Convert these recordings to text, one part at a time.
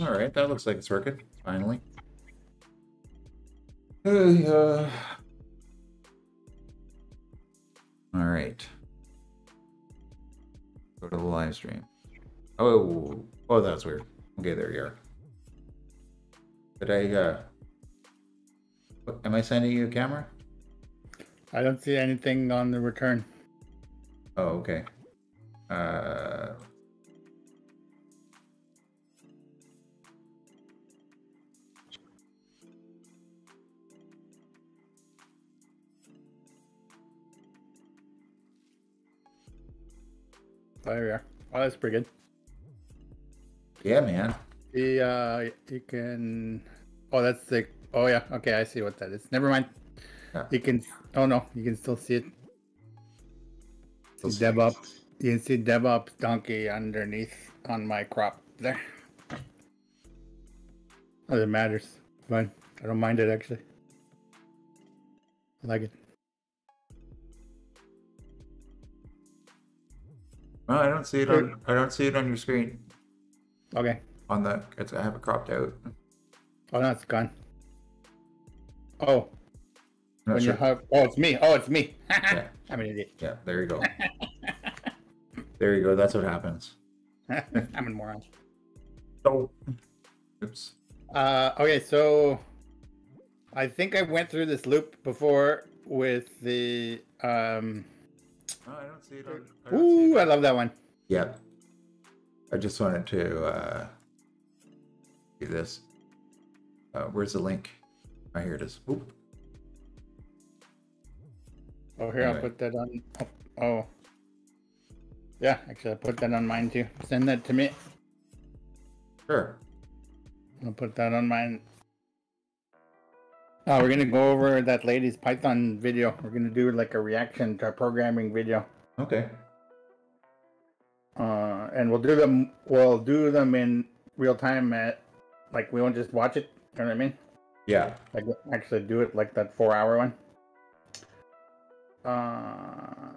All right, that looks like it's working. Finally. Uh, all right. Go to the live stream. Oh, oh, that's weird. Okay, there you are. Did I, uh, am I sending you a camera? I don't see anything on the return. Oh, okay. Uh, there we are. Oh, that's pretty good. yeah, man. The uh, you can. Oh, that's the. Oh yeah. Okay, I see what that is. Never mind. Yeah. You can. Oh no, you can still see it. Still See see- Dev up. You can see Dev up donkey underneath on my crop there. Oh, it matters. Fine. I don't mind it actually. I like it. No, I don't see it on. I don't see it on your screen. Okay. On the, it's, I have it cropped out. Oh no, it's gone. Oh, when sure. you have. Oh, it's me. Oh, it's me. Yeah. I'm an idiot. Yeah, there you go. there you go. That's what happens. I'm a moron. Oh, oops. Uh, okay, so I think I went through this loop before with the um. No, I don't see it on. I don't see Ooh, it. I love that one. Yep. I just wanted to uh, do this. Uh, where's the link? Oh, here it is. Oop. Oh, here I'll put that on. Oh, oh, yeah. Actually, I put that on mine too. Send that to me. Sure. I'll put that on mine. Oh, we're gonna go over that lady's Python video. We're gonna do like a reaction to a programming video. Okay. uh, and we'll do them. We'll do them in real time. At like we won't just watch it. You know what I mean? Yeah. Like actually do it like that four hour one. Uh,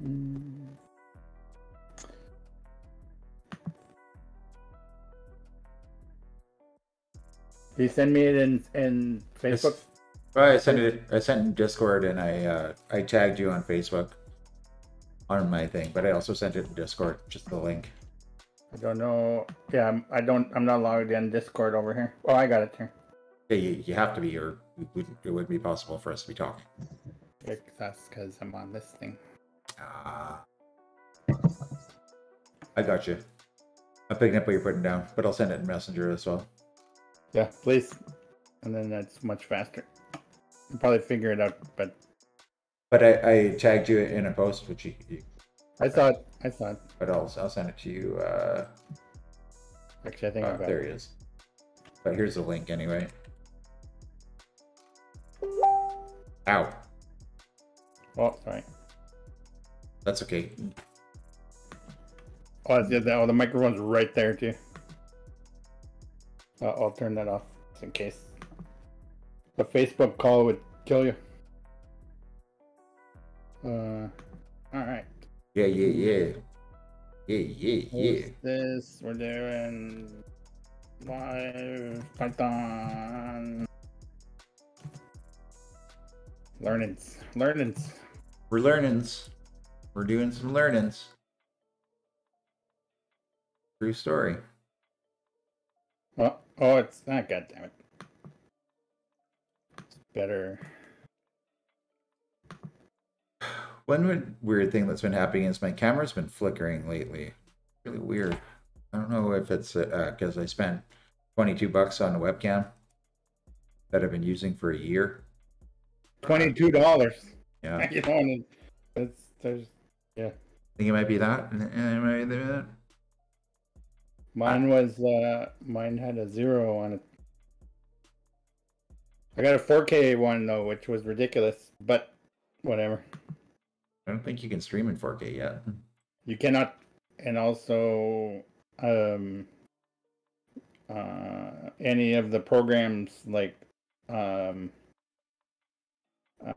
You send me it in in Facebook. Well, I sent it. I sent it in Discord, and I uh, I tagged you on Facebook on my thing, but I also sent it in Discord, just the link. I don't know. Yeah, I'm, I don't. I'm not logged in Discord over here. Oh, I got it here. Yeah, you, you have to be, or it wouldn't, it wouldn't be possible for us to be talking. That's because I'm on this thing. I got you. I'm picking up what you're putting down, but I'll send it in Messenger as well. Yeah, please. And then that's much faster. You'll probably figure it out, but But I, I tagged you in a post, which you, you I saw it. I saw it. but I'll, I'll send it to you. Uh, Actually, I think uh, I got there it. he is. But here's the link anyway. Ow. Oh, sorry. That's okay. Oh, yeah, the, oh, the microphone's right there too. Uh, I'll turn that off just in case. The Facebook call would kill you. Uh, all right. Yeah, yeah, yeah. Yeah, yeah, yeah. What's This we're doing live Python learnings. Learnings. We're learnings. We're doing some learnings. True story. Oh, oh, it's not. God damn it. It's better. One weird- thing that's been happening is my camera's been flickering lately. Really weird. I don't know if it's uh, because I spent 22 bucks on a webcam that I've been using for a year. Twenty-two dollars. Yeah, you know, it's there's I think it might be that. and it might be that. Mine was uh mine had a zero on it. I got a 4K one though, which was ridiculous, but whatever. I don't think you can stream in 4K yet. You cannot and also um uh any of the programs like um uh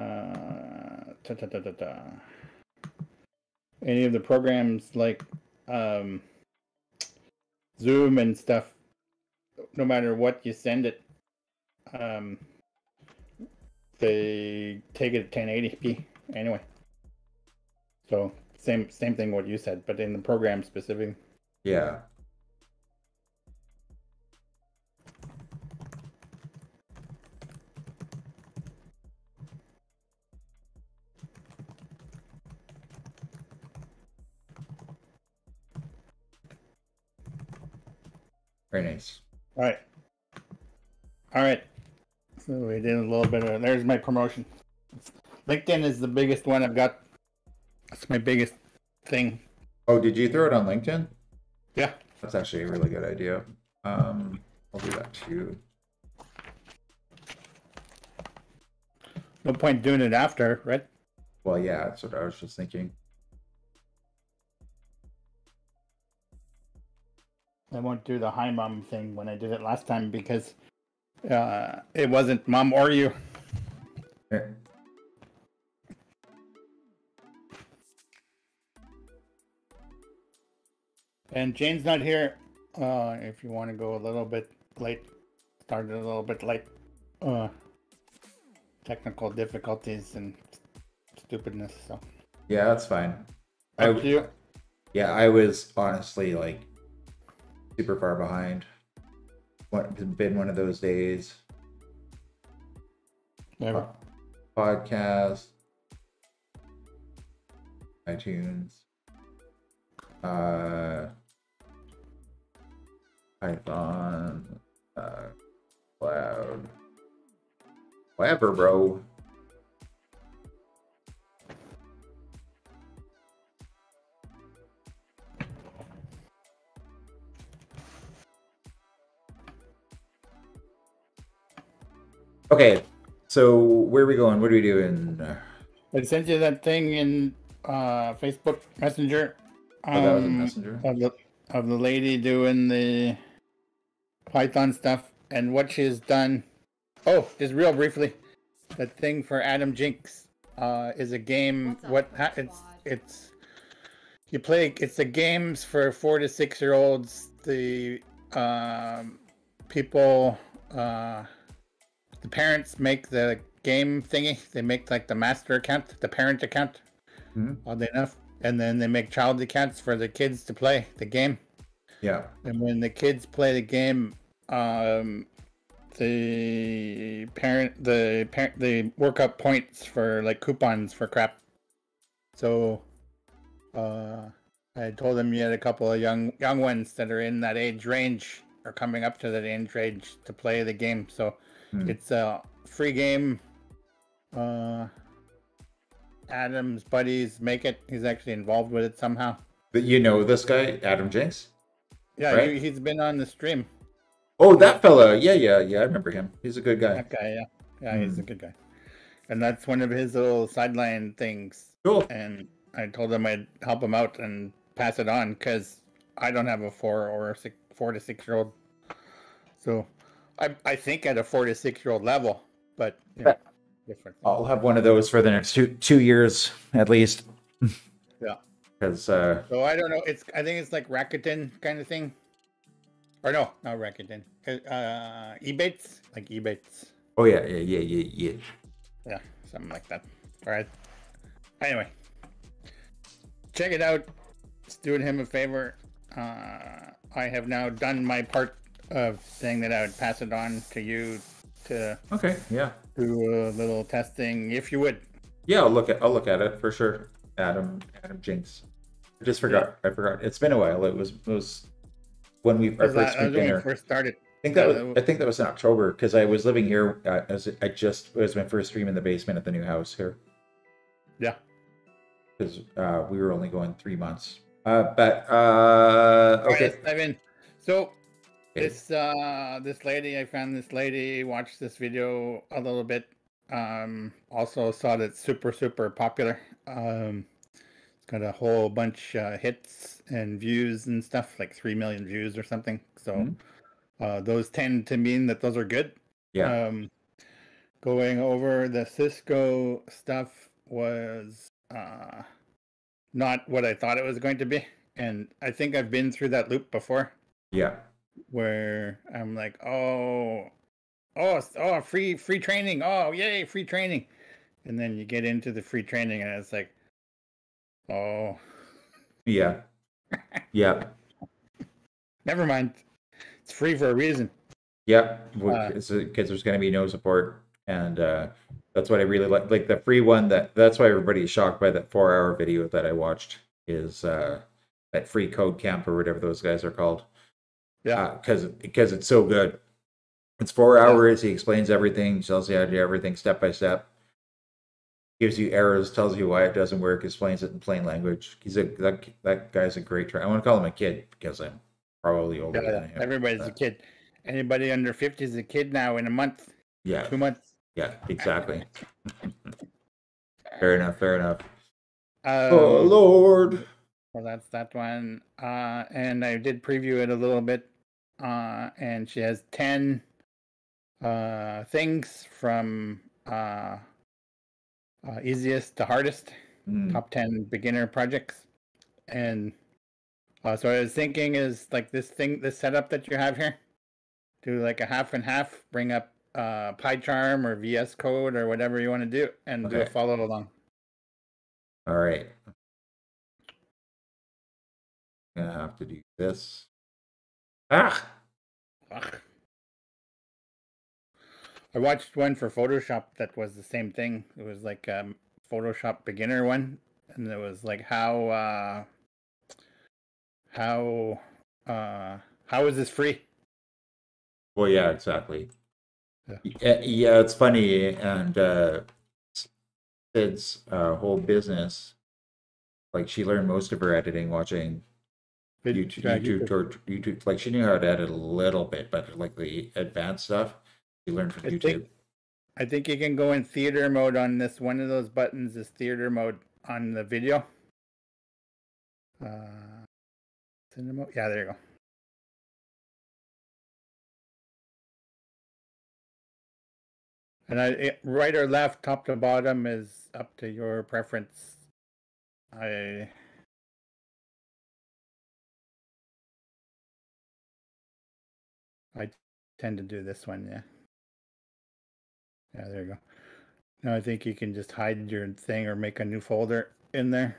ta, ta, ta, ta, ta. any of the programs like um zoom and stuff no matter what you send it um they take it at 1080p anyway so same same thing what you said but in the program specific Yeah. Very nice. All right. All right. So we did a little bit of. There's my promotion. LinkedIn is the biggest one I've got. That's my biggest thing. Oh, did you throw it on LinkedIn? Yeah. That's actually a really good idea. Um, I'll do that too. No point doing it after, right? Well, yeah, that's what I was just thinking. I won't do the hi mom thing when I did it last time because uh, it wasn't mom or you. Eh, And Jane's not here. Uh, if you want to go a little bit late, started a little bit late. Uh, technical difficulties and stupidness. So Yeah, that's fine. up I, you. yeah, I was honestly like super far behind. What it's been one of those days. Never. Podcast, iTunes, uh, Python, uh, cloud, whatever, bro. Okay, so where are we going? What are we doing? I sent you that thing in uh, Facebook Messenger. Oh, that was a um, messenger. of the of the lady doing the Python stuff and what she's done. Oh, just real briefly, the thing for Adam Jinx uh, is a game. What's up, What ha- it's it's you play. It's the games for four to six year olds. The um, people, uh, the parents make the game thingy. They make like the master account, the parent account. Mhm. Oddly enough, and then they make child accounts for the kids to play the game. Yeah. And when the kids play the game, um, the parent, the parent, they work up points for like coupons for crap. So, uh, I told them you had a couple of young young ones that are in that age range or coming up to that age range to play the game. So, Hmm. it's a free game. Uh, Adam's buddies make it. He's actually involved with it somehow. But you know this guy, Adam Jenks? Yeah, Right. he, he's been on the stream. Oh, that fella. Yeah, yeah, yeah. I remember him. He's a good guy. That guy, yeah. Yeah, he's a Hmm. good guy. And that's one of his little sideline things. Cool. And I told him I'd help him out and pass it on because I don't have a four or a six, four to six year old. So I, I think at a four to six year old level, but you know, different. I'll have one of those for the next two two years at least. Yeah. Because uh, So I don't know. It's I think it's like Rakuten kind of thing. Or no, not Rakuten. Uh, Ebates, like Ebates. oh yeah, yeah, yeah, yeah, yeah. Yeah, something like that. All right. Anyway, check it out. It's doing him a favor. Uh, I have now done my part of saying that I would pass it on to you to Okay, yeah, do a little testing, if you would. yeah. I'll look at I'll look at it for sure. Adam Adam Jinks. I just forgot. I forgot. It's been a while. It was it was when we our first when we first started. I think that Yeah, was, I think that was in October because I was living here. Uh, as I just it was my first stream in the basement at the new house here Yeah. because uh, we were only going three months. Uh, but uh, All right, okay, let's dive in. So. This uh this lady, I found this lady, watched this video a little bit. Um also saw that it's super super popular. Um it's got a whole bunch uh, hits and views and stuff, like three million views or something. So Mhm. uh those tend to mean that those are good. Yeah. Um, going over the Cisco stuff was uh, not what I thought it was going to be, and I think I've been through that loop before, yeah. Where I'm like, oh, oh, oh, free free training, oh, yay, free training, and then you get into the free training, and it's like, oh, Yeah. Yeah. never mind, it's free for a reason. Yeah. Uh, Because there's going to be no support. And uh, that's what I really like. Like the free one that that's why everybody's shocked by that four hour video that I watched is uh, that free code camp or whatever those guys are called. Yeah, because because it's so good. It's four Yeah. hours. He explains everything, tells you how to do everything step by step. Gives you errors, tells you why it doesn't work, explains it in plain language. He's a that, that guy's a great trainer. I want to call him a kid because I'm probably older yeah, than him. everybody's a kid. Anybody under fifty is a kid now in a month, Yeah, two months. yeah, exactly. fair enough. Fair enough. Um, oh Lord. Well, that's that one. Uh, and I did preview it a little bit. Uh, and she has 10 uh, things from uh, uh, easiest to hardest, Hmm, top 10 beginner projects. And uh, so I was thinking is like this thing, this setup that you have here, do like a half and half, bring up uh, PyCharm or VS Code or whatever you want to do, and do a Okay. follow along. All right. Gonna have to do this. Ah. Ugh. I watched one for Photoshop that was the same thing. It was like um Photoshop beginner one, and it was like how uh how uh how is this free? Well, yeah, exactly. Yeah. Yeah, yeah, it's funny, and uh, Sid's uh, whole business, like she learned most of her editing watching YouTube, yeah, YouTube, tort- YouTube. Like she knew how to edit a little bit, but like the advanced stuff, she learned from I YouTube. think I think you can go in theater mode on this. One of those buttons is theater mode on the video. Uh, cinema. Yeah, there you go. And I, it, right or left, top to bottom is up to your preference. I tend to do this one, yeah. Yeah, there you go. Now I think you can just hide your thing or make a new folder in there.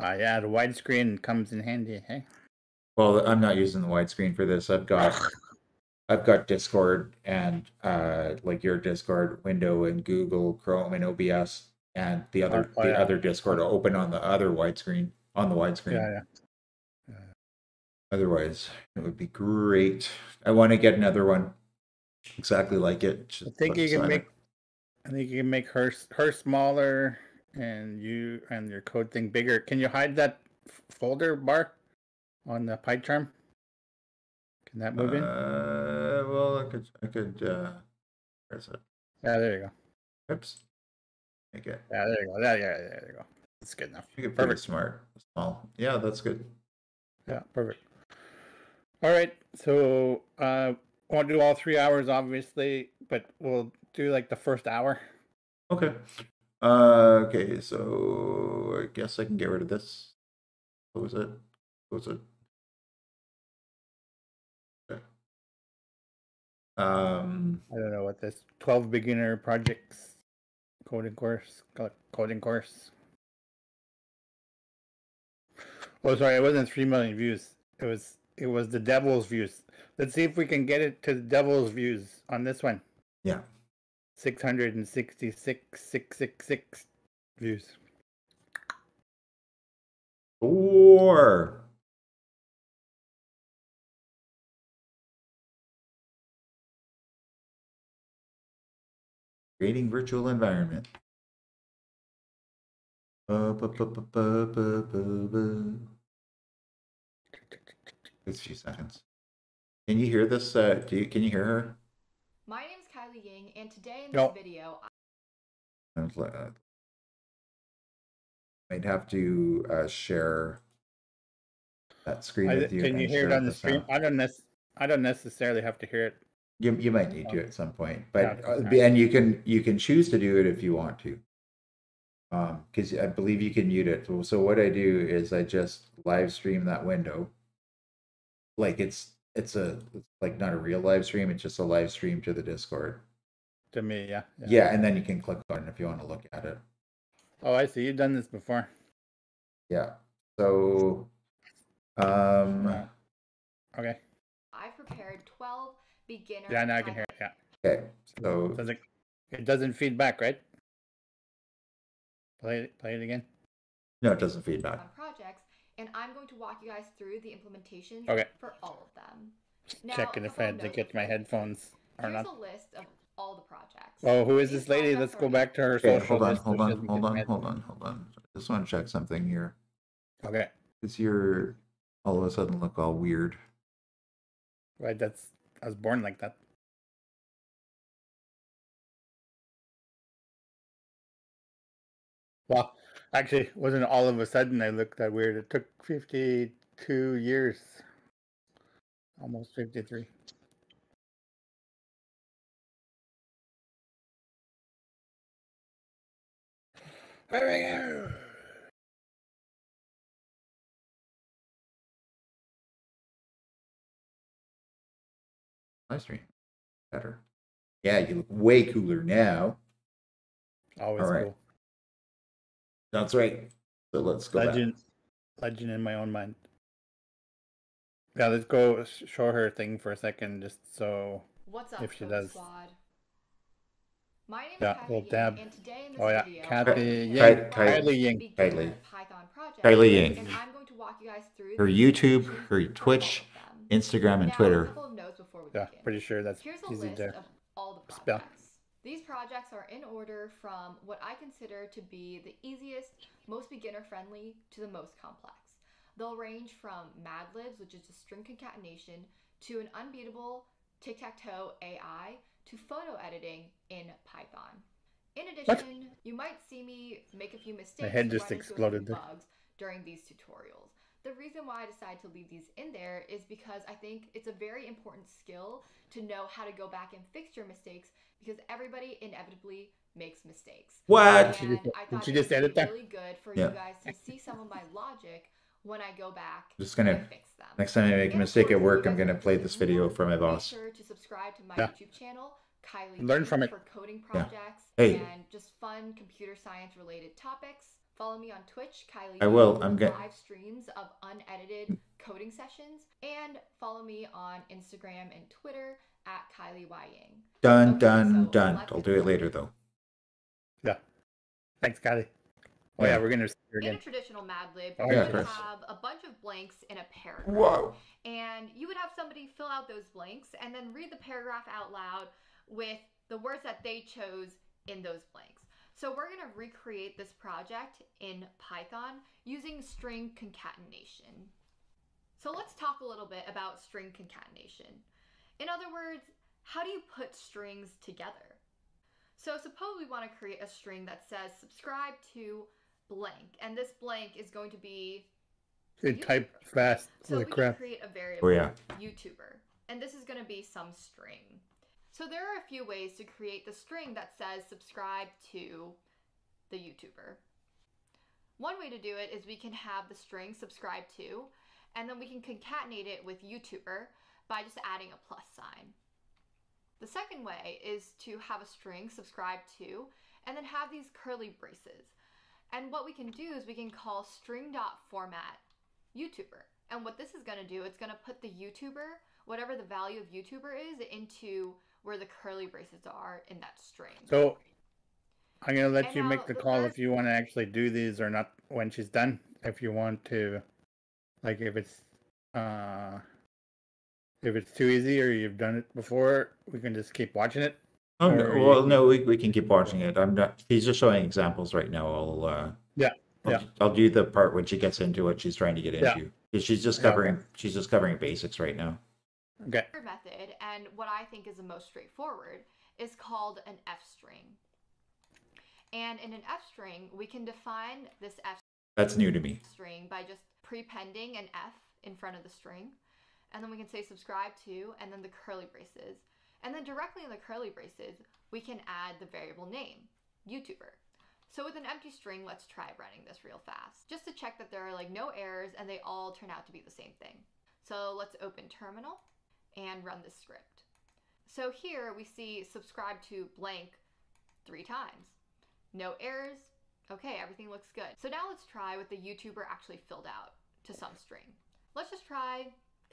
Ah, yeah, the widescreen comes in handy. Hey, Well, I'm not using the widescreen for this. I've got I've got Discord and uh like your Discord window and Google Chrome and OBS and the other oh, the yeah. other Discord open on the other widescreen on the widescreen. yeah, yeah. Otherwise, it would be great. I want to get another one exactly like it. I think you can make. I think you can make her her smaller and you and your code thing bigger. Can you hide that folder bar on the PyCharm? Can that move in? Uh, well, I could, I could. uh Where's it? Yeah, there you go. Oops. It. Yeah, there you go. Yeah, yeah, yeah, there you go. That's good enough. Pretty Perfect. smart. Small. Yeah, that's good. Yeah, perfect. All right, so uh, won't do all three hours, obviously, but we'll do like the first hour. Okay. Uh, okay, so I guess I can get rid of this. What was it? What was it? Okay. Um, I don't know what this twelve beginner projects coding course coding course. Oh, sorry, it wasn't three million views. It was it was the devil's views. Let's see if we can get it to the devil's views on this one. yeah. Six hundred and sixty-six, six six six views. Four. Creating virtual environment. It's a few seconds. Can you hear this? Uh, do you, can you hear her? My name is Kylie Ying, and today in this Yo. video, I was like, uh, Might have to uh, share that screen I, with you. can you hear it on the the stream? I don't nec- I don't necessarily have to hear it. You, you might need to at some point, but Yeah, uh, and you can you can choose to do it if you want to. Um, because I believe you can mute it. So, so what I do is I just live stream that window. Like it's it's a it's like not a real live stream. It's just a live stream to the Discord. To me, yeah. Yeah, and then you can click on it if you want to look at it. Oh, I see. You've done this before. Yeah. So, um, Okay. I've prepared 12 beginner. Yeah, now I can hear it. Yeah. okay. So Does it? It doesn't feed back, right? Play it. Play it again. no, it doesn't feedback. Python projects, and I'm going to walk you guys through the implementation Okay. for all of them. Now, Checking a if I had to get my headphones or Here's not. a list of all the projects. Oh, who is These this lady? Let's go back to her Okay, social hold on, list. hold so on, doesn't hold on, hold on, hold on. I just want to check something here. Okay. Because you're all of a sudden look all weird. Right. That's. I was born like that. Well, actually, it wasn't all of a sudden I looked that weird. It took 52 years. Almost 53. There we go. Live stream. Better. Yeah, you look way cooler now. Always All right. cool. That's right. So let's go back. Legend, legend in my own mind. Yeah, let's go show her thing for a second, just so. What's up, if she does. Squad? My name Yeah, is Kylie little Ying, dab. and today in this Oh yeah, video, Kathy I'm Yang, going to Ky- Kylie Yang. through beginner Kylie. Python projects, Kylie Yang. And I'm going to walk you guys through Her YouTube, her for Twitch. Instagram, and Now, Twitter. couple of notes we Yeah, begin. pretty sure that's Here's a easy list to of all the spell. These projects are in order from what I consider to be the easiest, most beginner friendly, to the most complex. They'll range from Mad Libs, which is just string concatenation, to an unbeatable tic tac toe AI, to photo editing in Python. In What? addition, you might see me make a few mistakes. head and just run into a few exploded bugs during these tutorials. The reason why I decided to leave these in there is because I think it's a very important skill to know how to go back and fix your mistakes because everybody inevitably makes mistakes. What? Did you And just- I did thought you it just would edit be that? really good for Yeah. you guys to see some of my logic when I go back Just gonna- and fix them. Next time I make a mistake at work, I'm going to play this video for my boss. Make boss. sure to subscribe to my Yeah. YouTube channel, Kylie. Learn from it. for coding Yeah. projects Hey. and just fun computer science related topics. Follow me on Twitch, Kylie. I will. I'm go- live streams of unedited coding sessions, and follow me on Instagram and Twitter at Kylie Y Ying. Done, Okay, done, so done. I'll do it started. later, though. Yeah. Thanks, Kylie. Oh yeah, Yeah. we're gonna see her In a traditional Mad Lib, Oh, you yeah, would Chris. have a bunch of blanks in a paragraph. Whoa. And you would have somebody fill out those blanks and then read the paragraph out loud with the words that they chose in those blanks. So we're going to recreate this project in Python using string concatenation. So let's talk a little bit about string concatenation. In other words, how do you put strings together? So suppose we want to create a string that says subscribe to blank, and this blank is going to be You type fast. so Holy we crap. can create a variable Oh, yeah. YouTuber, and this is going to be some string. So there are a few ways to create the string that says subscribe to the YouTuber. One way to do it is we can have the string subscribe to, and then we can concatenate it with YouTuber by just adding a plus sign. The second way is to have a string subscribe to, and then have these curly braces. And what we can do is we can call string.format YouTuber. And what this is going to do, it's going to put the YouTuber, whatever the value of YouTuber is, into where the curly braces are in that string. So I'm gonna let And you now make the the call if you want to actually do these or not when she's done. If you want to, like, if it's uh, if it's too easy or you've done it before, we can just keep watching it. Oh, no, you well, can- no, we, we can keep watching it. I'm not. He's just showing examples right now. I'll. Uh, I'll, Yeah. I'll do the part when she gets into what she's trying to get Yeah. into. 'Cause She's just Yeah, covering. She's just covering basics right now. Okay. method, and what I think is the most straightforward, is called an F string. And in an F string, we can define this F That's new to me. string by just prepending an F in front of the string. And then we can say subscribe to, and then the curly braces. And then directly in the curly braces, we can add the variable name, YouTuber. So with an empty string, let's try running this real fast, just to check that there are like no errors and they all turn out to be the same thing. So let's open terminal and run this script. So here we see subscribe to blank three times. No errors. Okay, everything looks good. So now let's try what the YouTuber actually filled out to some string. Let's just try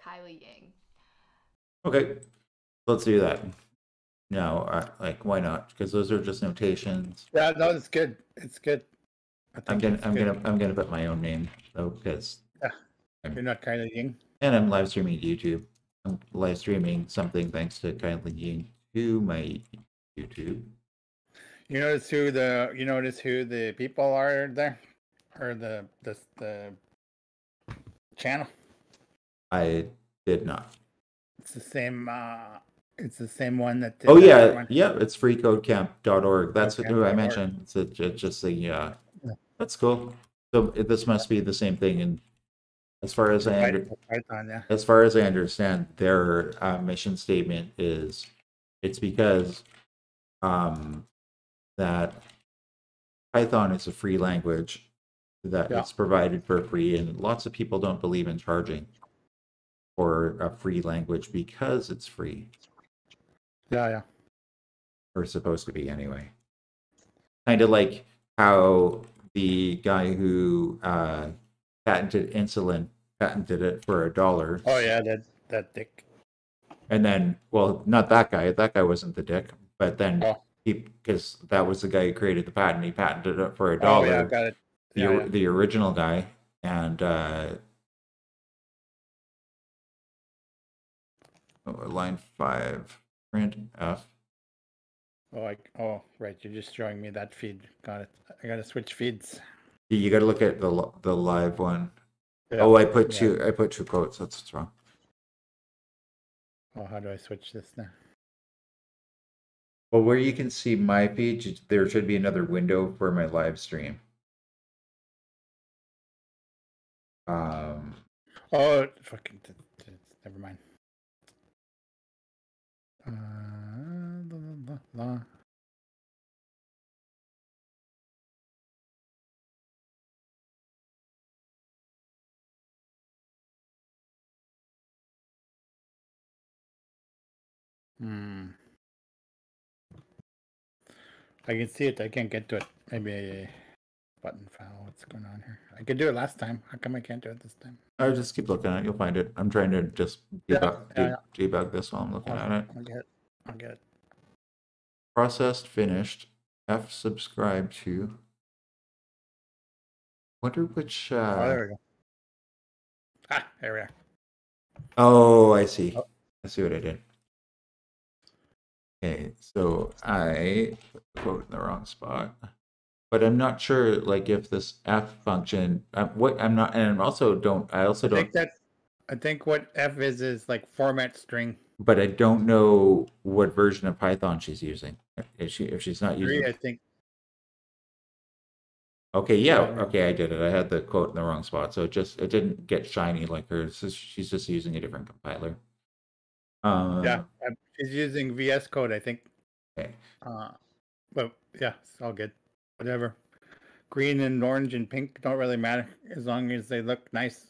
Kylie Ying. Okay, let's do that. No, uh, like why not? Because those are just notations. Yeah, no, it's good. It's good. I I'm gonna it's I'm good. gonna I'm gonna put my own name though because yeah, You're not Kylie of ying. and I'm live streaming to YouTube. Live streaming something thanks to Kylie Ying to my YouTube. You notice who the you notice who the people are there, or the the the channel. I did not. It's the same. uh It's the same one that. did Oh yeah, one. yeah. It's freecodecamp.org. That's who I mentioned. It's, a, ju- just the uh, Yeah. that's cool. So this must be the same thing. And as far as I under, Python, Python, yeah. as far as I understand, their uh, mission statement is it's because um, that Python is a free language that Yeah. it's provided for free, and lots of people don't believe in charging for a free language because it's free Yeah, yeah. or supposed to be anyway. Kind of like how the guy who uh, patented insulin patented it for a dollar. Oh yeah, that that dick. And then, well, not that guy. That guy wasn't the dick. But then, Oh. he because that was the guy who created the patent. He patented it for a dollar. Oh yeah, got it. the Yeah, or- yeah. the original guy, and uh, oh, line five, print F. Oh, I, oh, right. You're just showing me that feed. Got it. I gotta switch feeds. You- You got to look at the the live one. Yeah. Oh, I put yeah. two. I put two quotes. That's what's wrong. Oh, how do I switch this now? Well, where you can see my page, there should be another window for my live stream. Um, Oh, fucking. t- t- Never mind. Uh, la, la, la, Hmm. I can see it. I can't get to it. Maybe a button file. What's going on here? I could do it last time. How come I can't do it this time? I just keep looking at it. You'll find it. I'm trying to just Yeah, debug, yeah, debug this while I'm looking I'll, at it. I'll get it. I'll get it. Processed, finished. F subscribe to. Wonder which. Oh, Uh, there we go. Ah, there we are. oh, I see. Oh. I see what I did. Okay, so I put the quote in the wrong spot, but I'm not sure, like, if this F function. Uh, what I'm not, and I'm also don't. I also don't I think that I think what F is is like format string but I don't know what version of Python she's using. If she if she's not using. I think. Okay, yeah, Yeah. okay, I did it. I had the quote in the wrong spot, so it just it didn't get shiny like hers. She's just using a different compiler. Um, Yeah, she's using VS Code. I think. Okay. Uh, but yeah, it's all good. Whatever. Green and orange and pink don't really matter as long as they look nice.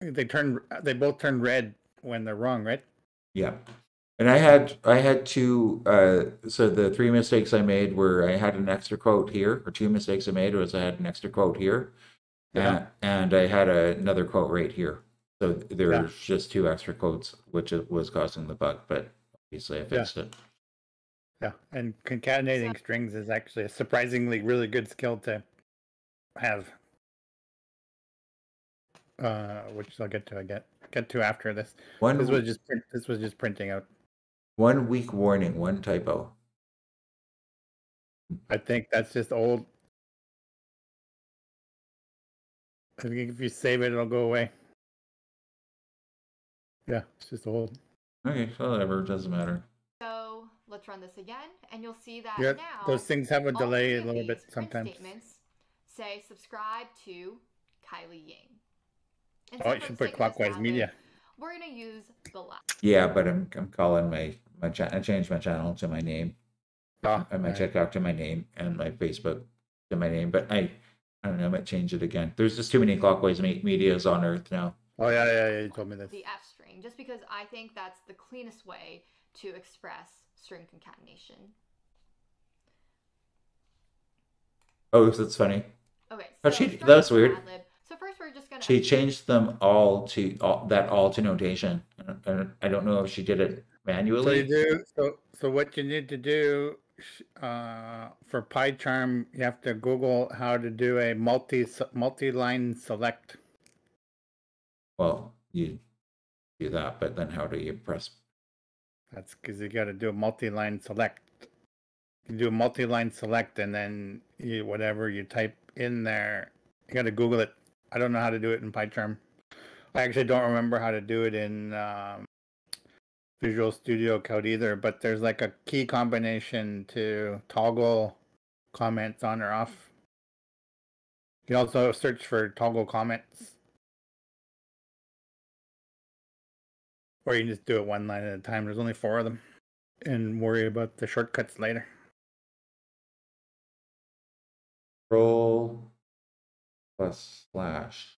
They turn. They both turn red when they're wrong, right? Yeah. And I had I had two uh so the three mistakes I made were I had an extra quote here, or two mistakes I made was I had an extra quote here. Yeah. And, and I had a, another quote right here. So there's just two extra quotes, which was causing the bug, but obviously I fixed it. Yeah, and concatenating strings is actually a surprisingly really good skill to have. Uh, which I'll get to. I get get to after this. One This was just print, this was just printing out. one week warning, one typo. I think that's just old. I think if you save it, it'll go away. Yeah, it's just a hold. Okay, whatever, doesn't matter. So let's run this again, and you'll see that Yeah, now those things have a delay a little bit sometimes. Statements say subscribe to Kylie Ying. And Oh, so you should put sake of this clockwise ad media. We're gonna use the last. Yeah, but I'm I'm calling my my cha- I changed my channel to my name Ah, and my right. TikTok to my name and my Facebook to my name. But I I don't know, I might change it again. There's just too many clockwise me- medias on Earth now. Oh yeah, yeah, yeah. You told me this. the F string, just because I think that's the cleanest way to express string concatenation. Oh, that's funny. Okay, so Oh, she- starting that's weird. ad-lib. So first, we're just gonna. She changed them all to all, that all to notation. And- and I don't know if she did it So you manually. do so. So what you need to do uh, for PyCharm, you have to Google how to do a multi multi line select. Well, you do that, but then how do you press? That's because you got to do a multi line select. You do a multi line select, and then you whatever you type in there, you got to Google it. I don't know how to do it in PyCharm. I actually don't remember how to do it in um, Visual Studio Code either. But there's like a key combination to toggle comments on or off. You can also search for toggle comments. Or you can just do it one line at a time. There's only four of them. And worry about the shortcuts later. Roll plus slash.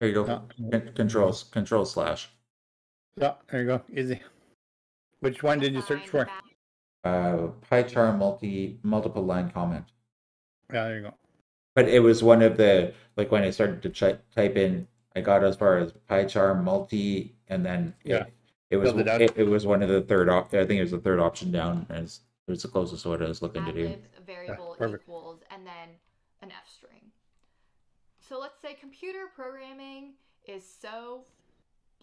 There you go. Con- Controls, control slash. Yeah, there you go. Easy. Which one did you search for? Uh, PyCharm multi multiple line comment. Yeah, there you go. But it was one of the like when I started to ch- type in, I got as far as PyCharm multi, and then Yeah. it was it it, it was one of the third. Op- I think it was the third option down, as it was the closest what I was looking to do. ad-lib variable perfect. equals and then an F string. So let's say computer programming is so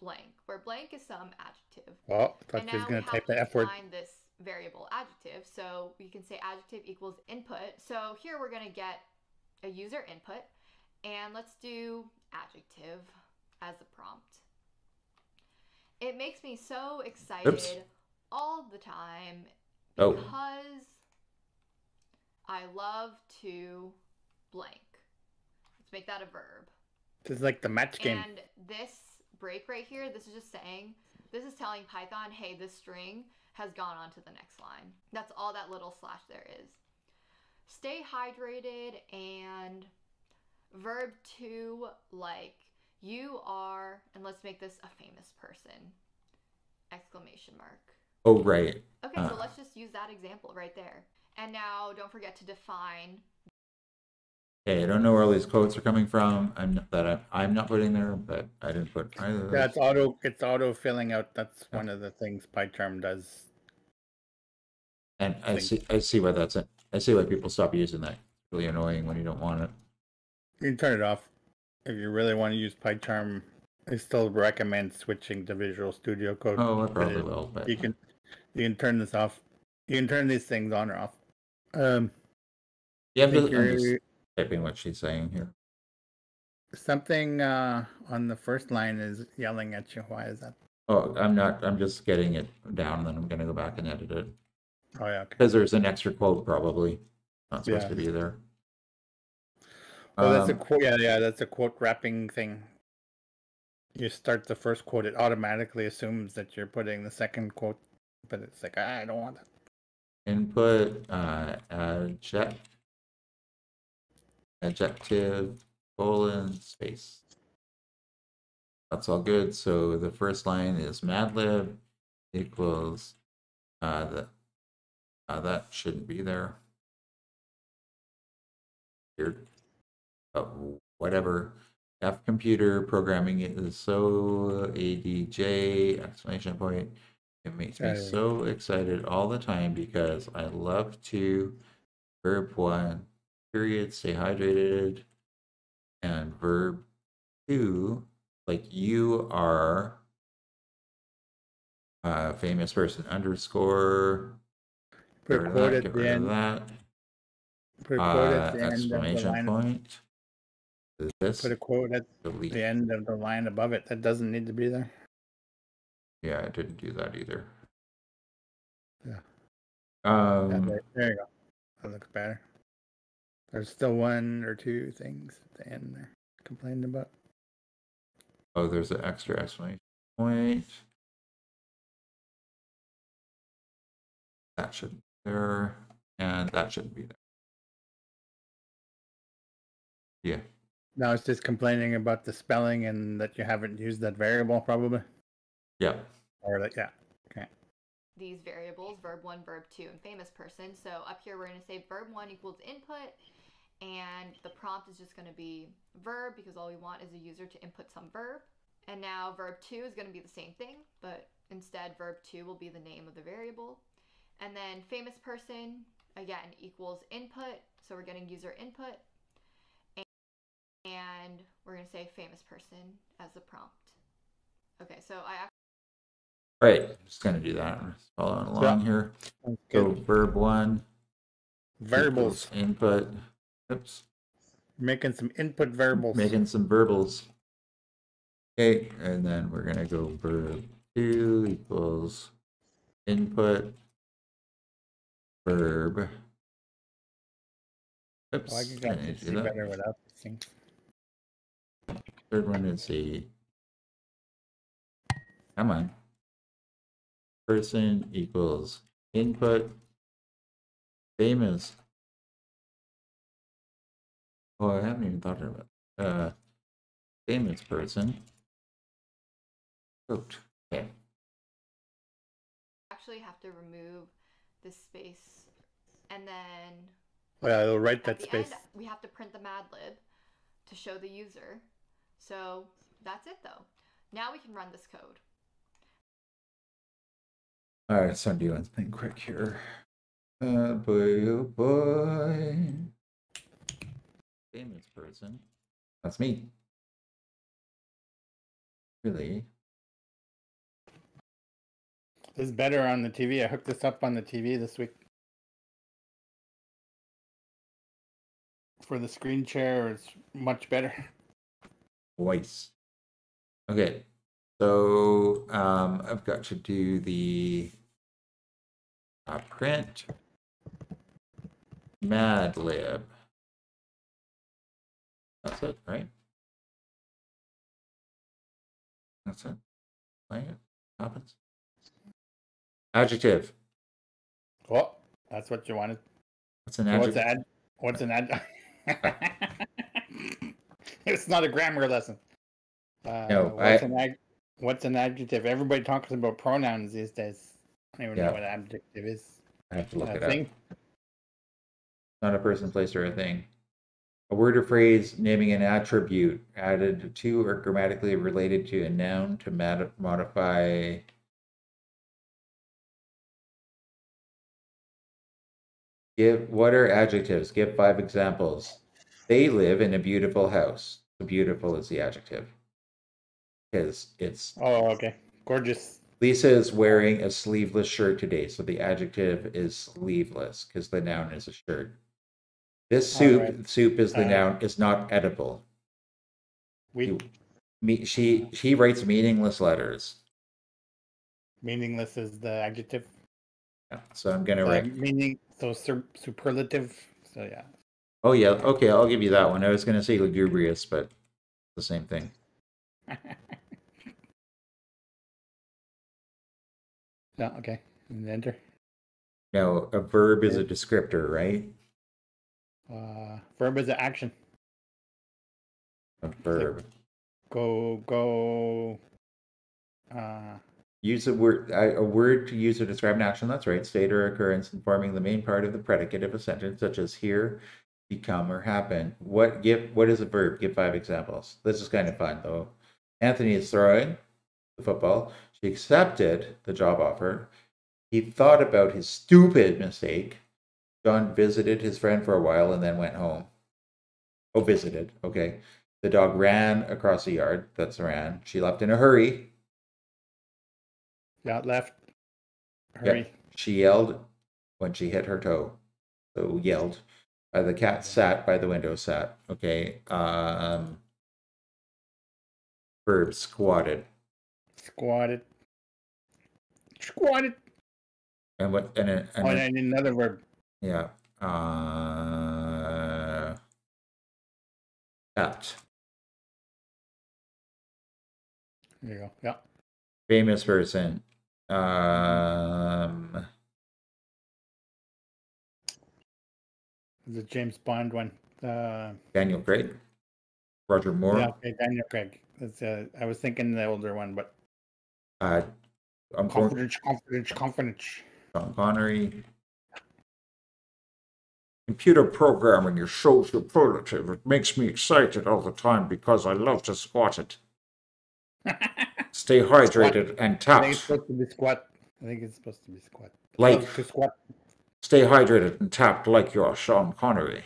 blank, where blank is some adjective. Well, I thought and she was going to type to the F word. define this variable adjective. So we can say adjective equals input. So here we're going to get a user input, and let's do adjective as the prompt. It makes me so excited all the time Oh. because I love to blank. Let's make that a verb. This is like the match game. And this break right here, this is just saying, this is telling Python, hey, this string has gone on to the next line. That's all that little slash there is. Stay hydrated and verb two, like, you are, and let's make this a famous person. Exclamation mark. Oh right. Okay, so Uh. let's just use that example right there. And now don't forget to define Okay, I don't know where all these quotes are coming from. I'm not, that I'm, I'm not putting there, but I didn't put either. of Yeah, those. it's auto. It's auto filling out. That's Yeah. one of the things PyCharm does. And I Think- see, I see why that's it. I see why people stop using that. It's really annoying when you don't want it. You can turn it off if you really want to use PyCharm. I still recommend switching to Visual Studio Code. Oh, I but probably it- will, but You can you can turn this off. You can turn these things on or off. Um, yeah, I'm just, I'm just typing what she's saying here. something uh, on the first line is yelling at you. Why is that? Oh, I'm not. I'm just getting it down, then I'm gonna go back and edit it Oh yeah. Okay. because there's an extra quote probably not supposed Yeah. to be there. Oh, that's a Um, quote. Yeah, yeah, that's a quote wrapping thing. You start the first quote, it automatically assumes that you're putting the second quote, but it's like "Ah, I don't want that. input uh, adject adjective colon space. That's all good. So the first line is madlib equals uh, the uh, that shouldn't be there. Weird. But whatever. F computer programming is so ADJ exclamation point. It makes me so excited all the time because I love to verb one period stay hydrated and verb two like you are a famous person underscore Put rid a of quote that, at get the rid of end. that. Uh, the of the exclamation line. point. Is this Put a quote at delete? the end of the line above it. That doesn't need to be there. Yeah, I didn't do that either. Yeah. Um, Yeah, there, there you go. That looks better. There's still one or two things at the end there complaining about. oh, there's an extra exclamation point. That shouldn't there, and that shouldn't be there. Yeah, Now it's just complaining about the spelling and that you haven't used that variable probably. yeah. Or that yeah. Okay. These variables, verb one, verb two, and famous person. So up here, we're going to say verb one equals input, and the prompt is just going to be verb because all we want is a user to input some verb. And now verb two is going to be the same thing, but instead verb two will be the name of the variable. And then famous person, again, equals input. So we're getting user input. And we're going to say famous person as the prompt. Okay, so I Right, I'm just gonna do that. Just Following along here. Sounds So good. verb one Variables. input. Oops. Making some input variables. making some verbals. Okay, and then we're gonna go verb two equals input verb. Oops, Well, I can can I see that? better without these things. Third one is a. come on. Person equals input famous. Oh, I haven't even thought about it. uh famous person. Quote. Okay. actually have to remove this space and then Well, it'll write at that the space. end we have to print the mad lib to show the user so that's it though now we can run this code All right, so I'm doing something quick here. Uh, boy, oh boy. Famous person. That's me. Really? This is better on the TV. I hooked this up on the TV this week. For the screen share, it's much better. Voice. Okay. So um, I've got to do the uh, print Mad Lib. That's it, right? That's it. It happens. Adjective. Oh, that's what you wanted. What's an So what's adjective? ad? What's an ad? it's not a grammar lesson. Uh, No, what's I- an ad- What's an adjective? Everybody talks about pronouns these days. I don't even Yeah. know what an adjective is. I have to look A it up. not a person, place, or a thing. A word or phrase naming an attribute added to or grammatically related to a noun to mod- modify. Give what are adjectives? Give five examples. They live in a beautiful house. Beautiful is the adjective. Because it's Oh, okay. Gorgeous. Lisa is wearing a sleeveless shirt today, so the adjective is sleeveless because the noun is a shirt. This soup, right. soup is the Uh, noun, is not edible. We Me, she she writes meaningless letters. meaningless is the adjective. Yeah, So I'm gonna Uh, write. meaning so sur- superlative. So yeah. Oh yeah, okay, I'll give you that one. I was gonna say lugubrious, but the same thing. no, okay. And enter. Now a verb is a descriptor, right? Uh, verb is an action. A verb. Go go. Uh, Use a word a word to use to describe an action. That's right. State or occurrence informing the main part of the predicate of a sentence, such as hear, become, or happen. What give? What is a verb? Give five examples. This is kind of fun though. Anthony is throwing the football. She accepted the job offer. He thought about his stupid mistake. John visited his friend for a while and then went home. Oh, visited. Okay. The dog ran across the yard. That's ran. She left in a hurry. Yeah, left. Hurry. She yelled when she hit her toe. So yelled. Uh, the cat sat by the window. Sat. Okay. Um. Verb squatted. Squatted. Squatted. And what? And, a- and Oh, and another verb. yeah. Uh. Tapped. There you go. Yeah. Famous person. Um. The James Bond one. Uh, Daniel Craig. Roger Moore. yeah, okay, Daniel Craig. That's, uh, I was thinking the older one, but Uh. I'm going confidence, confidence, confidence. Sean Connery. Computer programming is so superlative. It makes me excited all the time because I love to squat it. Stay hydrated and I think it's tapped. supposed to be squat. I think it's supposed to be squat. Like, Oh, to squat. stay hydrated and tapped like you're Sean Connery.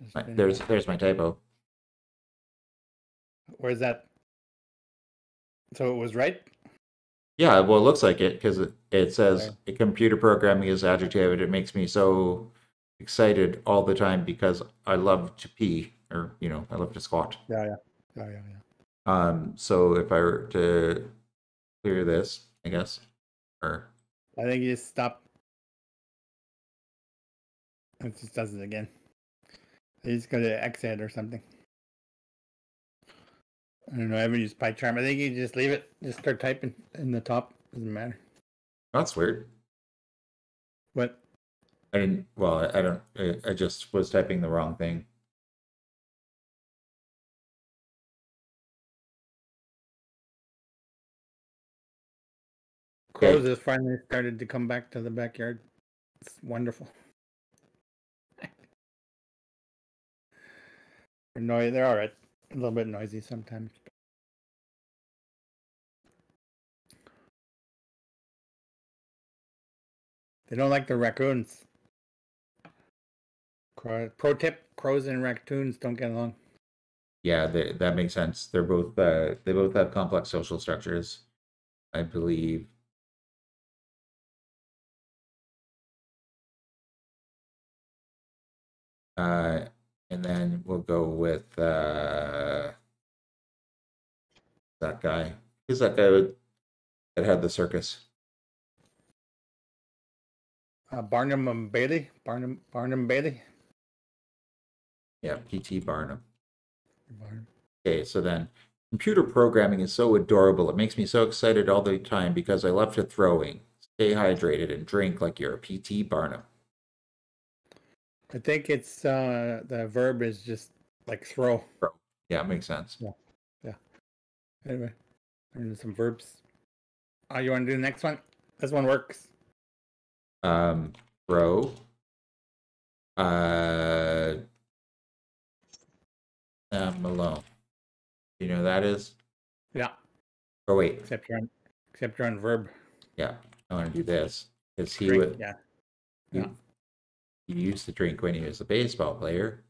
It's There's there's my typo. Where's that? So it was right. Yeah, well, it looks like it because it, it says Okay. computer programming is adjective. and It makes me so excited all the time because I love to pee or, you know, I love to squat. Yeah, yeah, yeah, yeah, yeah. Um, so if I were to clear this, I guess, or I think you just stop. It just does it again. You just go to exit or something. I don't know. I haven't used PyCharm. I think you just leave it. Just start typing in the top. Doesn't matter. that's weird. What? I didn't. Well, I, I don't. I, I just was typing the wrong thing. Crows has finally started to come back to the backyard. It's wonderful. they're noisy. They're all right. A little bit noisy sometimes. They don't like the raccoons. Pro tip: crows and raccoons don't get along. Yeah, they, that makes sense. They're both. Uh, they both have complex social structures, I believe. Uh, and then we'll go with uh, that guy. Who's that guy with, that had the circus? Uh, Barnum and Bailey. Barnum Barnum Bailey. Yeah, P.T. Barnum. Barnum. Okay, so then computer programming is so adorable. It makes me so excited all the time because I love to throwing. Stay hydrated and drink like you're a PT Barnum. I think it's uh the verb is just like throw. Yeah, it makes sense. Yeah. Anyway, learning some verbs. Oh, you want to do the next one? This one works. Um, throw. Uh, Sam Malone. You know who that is? Yeah, Oh wait, except you're on, except you're on verb. yeah, I want to do this because he would. yeah. He, yeah. He used to drink when he was a baseball player.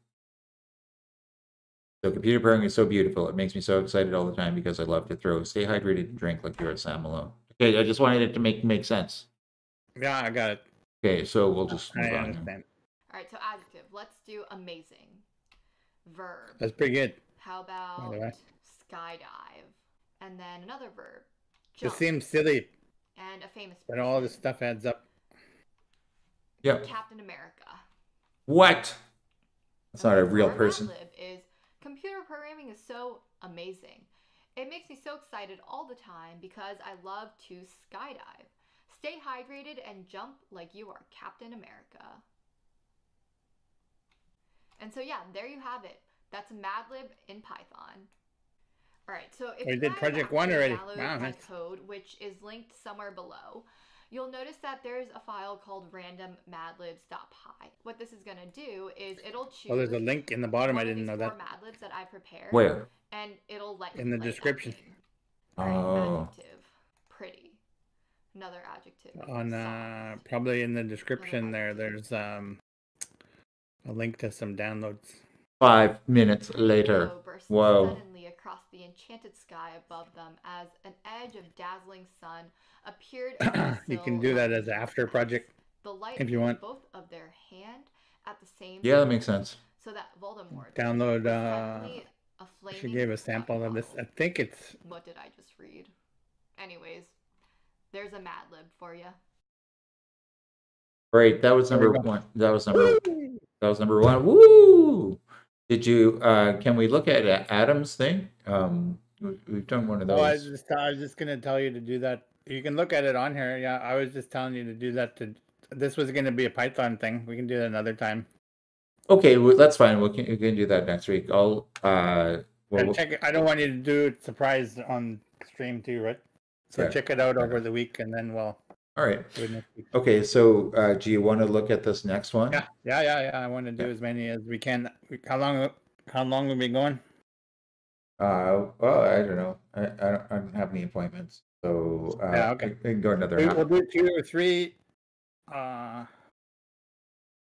So computer programming is so beautiful. It makes me so excited all the time because I love to throw. Stay hydrated and drink like you're a Sam Malone. Okay, I just wanted it to make make sense. Yeah, I got it. Okay, so we'll just I move on. understand. All right, so adjective. Let's do amazing. Verb. That's pretty good. How about way. skydive? And then another verb. It Jump. seems silly, and a famous but all this stuff adds up. Yep. Captain America. What? That's not a real person. Mad is computer programming is so amazing. It makes me so excited all the time because I love to skydive. Stay hydrated and jump like you are Captain America. And so yeah, there you have it. That's Madlib in Python. All right, so if We you did Project One actually already. download Wow, nice. code, which is linked somewhere below, you'll notice that there's a file called randommadlibs.py. What this is going to do is it'll choose. Oh, there's a link in the bottom. I didn't know that. Mad Libs that I prepared. Where? And it'll let In you the description. game. All right, Oh. adjective. Pretty. Another adjective. On uh, probably in the description there, there's um a link to some downloads. Five minutes later. Glow Whoa. Suddenly across the enchanted sky above them as an edge of dazzling sun appeared. You can do that as after project. The light if you want. both of their hand at the same Yeah, that makes sense. so that Voldemort Download. Uh, suddenly a she gave a sample of this. I think it's. What did I just read? Anyways, there's a Mad Lib for you. Great. that was number one. That was number. That was number one. Woo! Did you? uh Can we look at uh, Adam's thing? Um, we- we've done one of Oh, I was those. just, I was just gonna tell you to do that. You can look at it on here. Yeah, I was just telling you to do that. To this was gonna be a Python thing. We can do that another time. Okay, well, that's fine. We can we can do that next week. I'll. uh well, check it. I don't want you to do it surprised on stream too, right? So Yeah. check it out over the week, and then we'll All right. do it next week. Okay, so uh do you want to look at this next one? Yeah, yeah, yeah, yeah. I want to do Yeah. as many as we can. How long? How long will we going? Uh, well, I don't know. I, I don't, I don't have any appointments, so uh, Yeah, okay. we we can go another We, half. we'll do two or three. Uh,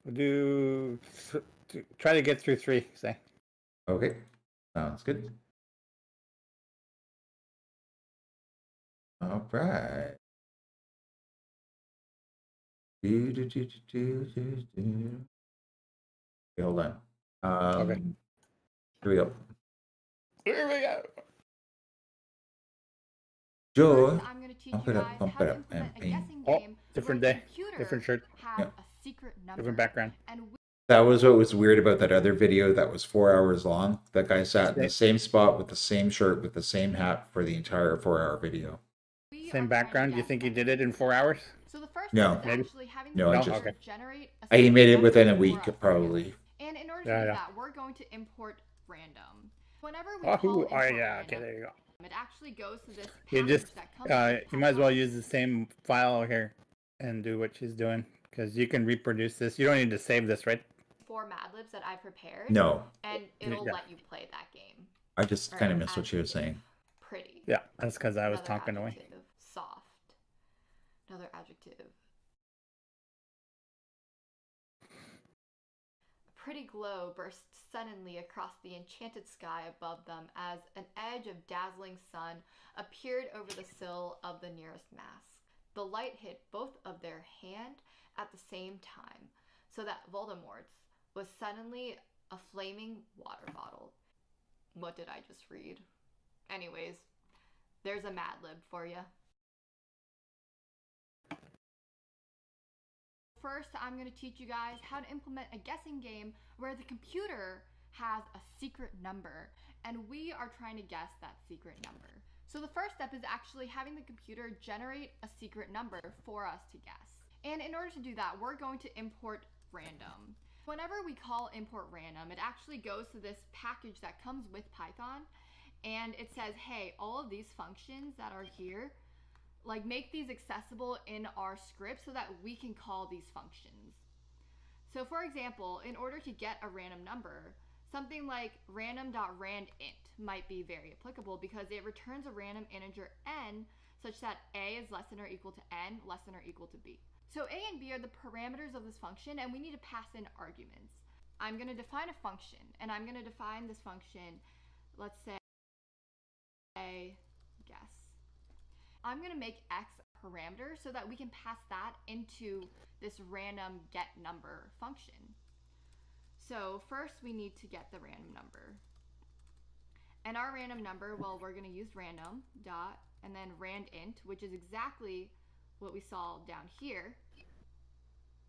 we'll do th- th- try to get through three. Say. Okay, sounds good. All right. Do, do, do, do, do, do, do. Okay, hold on. Um, Okay. Here we go. Here we go. Joe. First, I'm going to teach Pump you it up, guys pump how it to up, implement a and- and- guessing Oh, game different where the day, computer different shirt, has Yeah. a secret number. different background. And we That was what was weird about that other video that was four hours long. That guy sat in the same spot with the same shirt with the same hat for the entire four hour video. we are Same trying to background. You guess think he that did it in secret four number. hours? So the first No. step is actually having No, the I computer just- generate a I he secret made it number within a week, us probably. And in order to Yeah, do yeah. that, we're going to import random. Whenever we Oh, call who- import oh yeah. Okay, random, there you go. it actually goes to this You just, that comes Uh, you might as well use the same file here and do what she's doing because you can reproduce this. You don't need to save this, right? four Mad Libs that I prepared. No, And it'll Yeah. let you play that game. I just kind of missed what she was saying. Pretty. Yeah, that's because I was Another talking away. Another adjective. A pretty glow burst suddenly across the enchanted sky above them as an edge of dazzling sun appeared over the sill of the nearest mask. The light hit both of their hand at the same time, so that Voldemort's was suddenly a flaming water bottle. What did I just read? Anyways, there's a Mad Lib for you. First, I'm going to teach you guys how to implement a guessing game where the computer has a secret number and we are trying to guess that secret number. So, the first step is actually having the computer generate a secret number for us to guess. And in order to do that, we're going to import random. Whenever we call import random, it actually goes to this package that comes with Python and it says, hey, all of these functions that are here, like make these accessible in our script so that we can call these functions. So for example, in order to get a random number, something like random.randint might be very applicable because it returns a random integer n such that a is less than or equal to n, less than or equal to b. So a and b are the parameters of this function and we need to pass in arguments. I'm going to define a function and I'm going to define this function, let's say a guess. I'm going to make x a parameter so that we can pass that into this random get number function. So first we need to get the random number. And our random number, well, we're going to use random dot and then randint, which is exactly what we saw down here.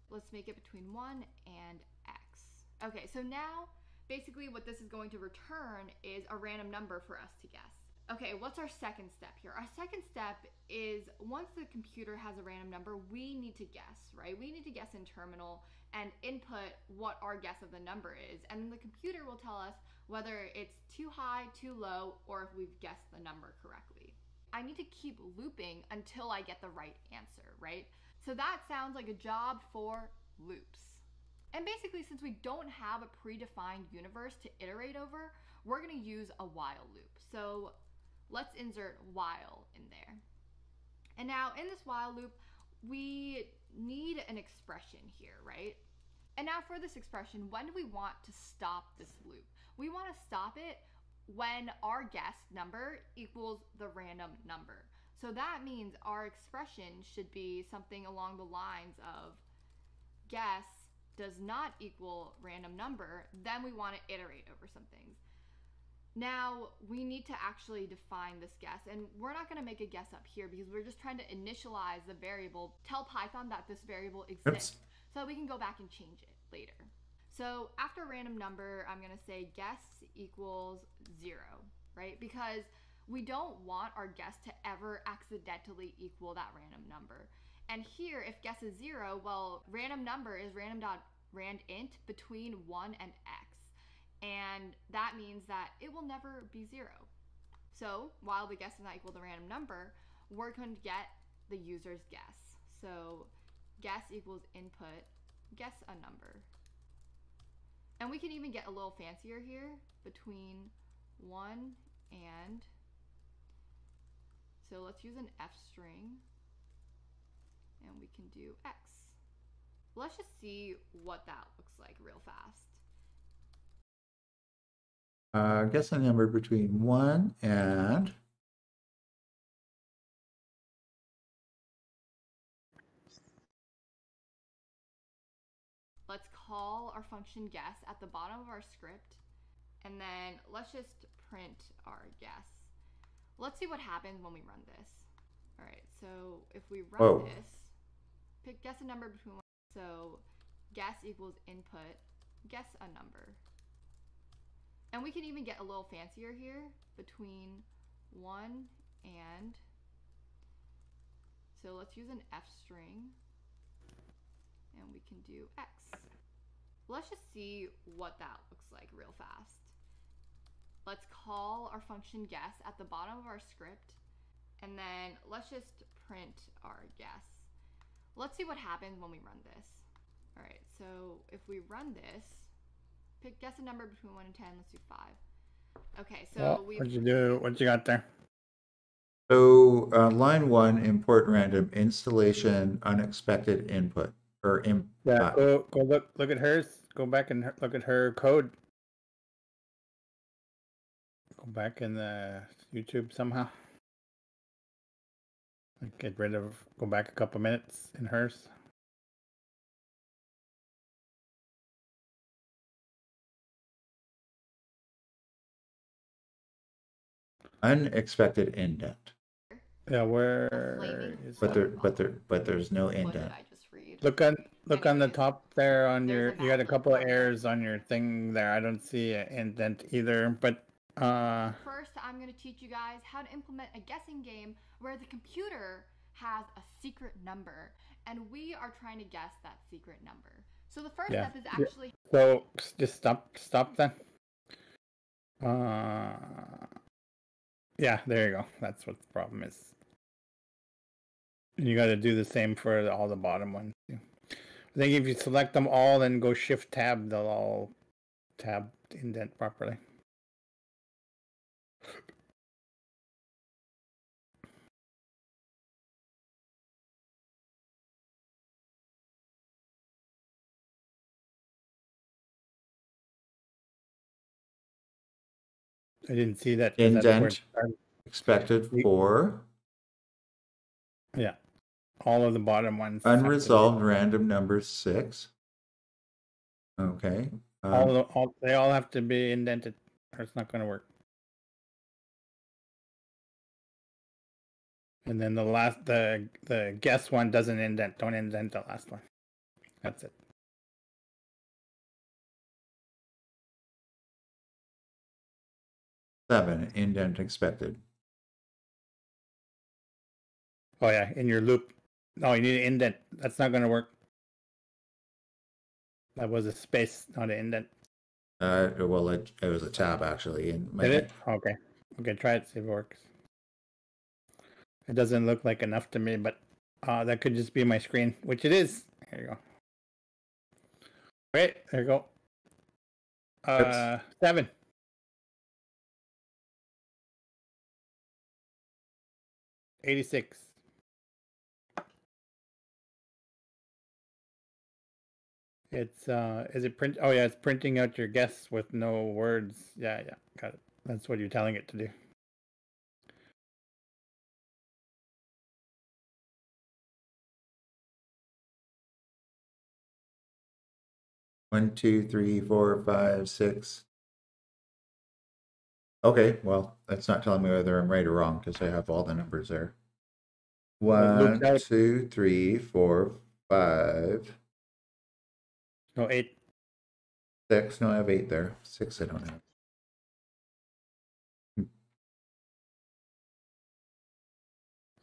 Let's make it between 1 and x. Okay, so now basically what this is going to return is a random number for us to guess. Okay, what's our second step here? Our second step is once the computer has a random number, we need to guess, right? We need to guess in terminal and input what our guess of the number is. And then the computer will tell us whether it's too high, too low, or if we've guessed the number correctly. I need to keep looping until I get the right answer, right? So that sounds like a job for loops. And basically, since we don't have a predefined universe to iterate over, we're going to use a while loop. So let's insert while in there. And now in this while loop, we need an expression here, right? And now for this expression, when do we want to stop this loop? We want to stop it when our guess number equals the random number. So that means our expression should be something along the lines of guess does not equal random number, then we want to iterate over some things. Now, we need to actually define this guess, and we're not going to make a guess up here because we're just trying to initialize the variable, tell Python that this variable exists, so that we can go back and change it later. So after random number, I'm going to say guess equals zero, right? Because we don't want our guess to ever accidentally equal that random number. And here, if guess is zero, well, random number is random dot rand int between one and x. And that means that it will never be zero. So while the guess is not equal to random number, we're going to get the user's guess. So guess equals input, guess a number. And we can even get a little fancier here between one and, so let's use an f string and we can do X. Let's just see what that looks like real fast. Uh, guess a number between one and Let's call our function guess at the bottom of our script, and then let's just print our guess. Let's see what happens when we run this. All right, so if we run Whoa. this, pick guess a number between one. So guess equals input, guess a number. And we can even get a little fancier here between one and. So let's use an f string and we can do x. Let's just see what that looks like real fast. Let's call our function guess at the bottom of our script and then let's just print our guess. Let's see what happens when we run this. All right, so if we run this, pick guess a number between 1 and 10, let's do 5. Okay, so Well, we what'd you do? What you got there? so uh, line one import random installation unexpected input or in Yeah, go go look look at hers. Go back and look at her code. Go back in the YouTube somehow. Get rid of. Go back a couple minutes in hers. Unexpected indent. Yeah, where But there but there but there's no indent. I just read? Look on look on the top there on there's your. You got a couple of errors on your thing there. I don't see an indent either. But uh, First, I'm going to teach you guys how to implement a guessing game where the computer has a secret number and we are trying to guess that secret number. So the first Yeah. step is actually so just stop stop then. Uh, yeah, there you go. That's what the problem is. And You got to do the same for all the bottom ones. too. I think if you select them all and go Shift Tab, they'll all tab indent properly. I didn't see that. 'cause that's where it Indent. Expected for Yeah, all of the bottom ones. have to be- unresolved random number six. Okay. All, Um, of the, all they all have to be indented, or it's not going to work. And then the last, the the guess one doesn't indent. Don't indent the last one. That's it. Seven indent expected. Oh yeah, in your loop. No, you need an indent. That's not going to work. That was a space, not an indent. Uh, well, it, it was a tab actually. In my Did it? Okay. Okay, try it. See if it works. It doesn't look like enough to me, but uh, that could just be my screen, which it is. There you go. Great. There you go. Uh, seven. Eighty-six. It's uh, is it print? Oh yeah, it's printing out your guess with no words. Yeah, yeah, got it. That's what you're telling it to do. One, two, three, four, five, six. Okay, well, that's not telling me whether I'm right or wrong because I have all the numbers there. Well, One, like- two, three, four, five, No, eight. six. No, I have eight there. Six I don't have.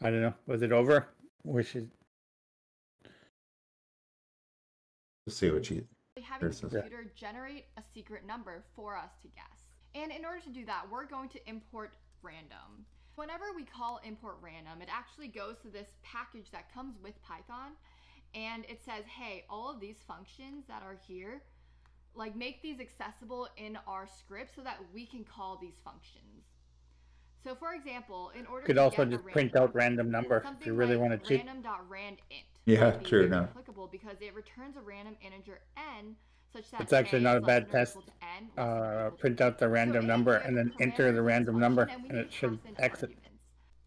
I don't know. Was it over? We should. Let's see what you. having the Versus- computer generate a secret number for us to guess. And in order to do that, we're going to import random. Whenever we call import random, it actually goes to this package that comes with Python and it says, hey, all of these functions that are here, like make these accessible in our script so that we can call these functions. So for example, in order Could to also get a just print out random number if you really like want to cheat. random.randint Yeah, true, enough. applicable because it returns a random integer n such that It's actually not a bad test. n, less than or Uh, print out the random in number and then enter the random number, and it should exit. arguments.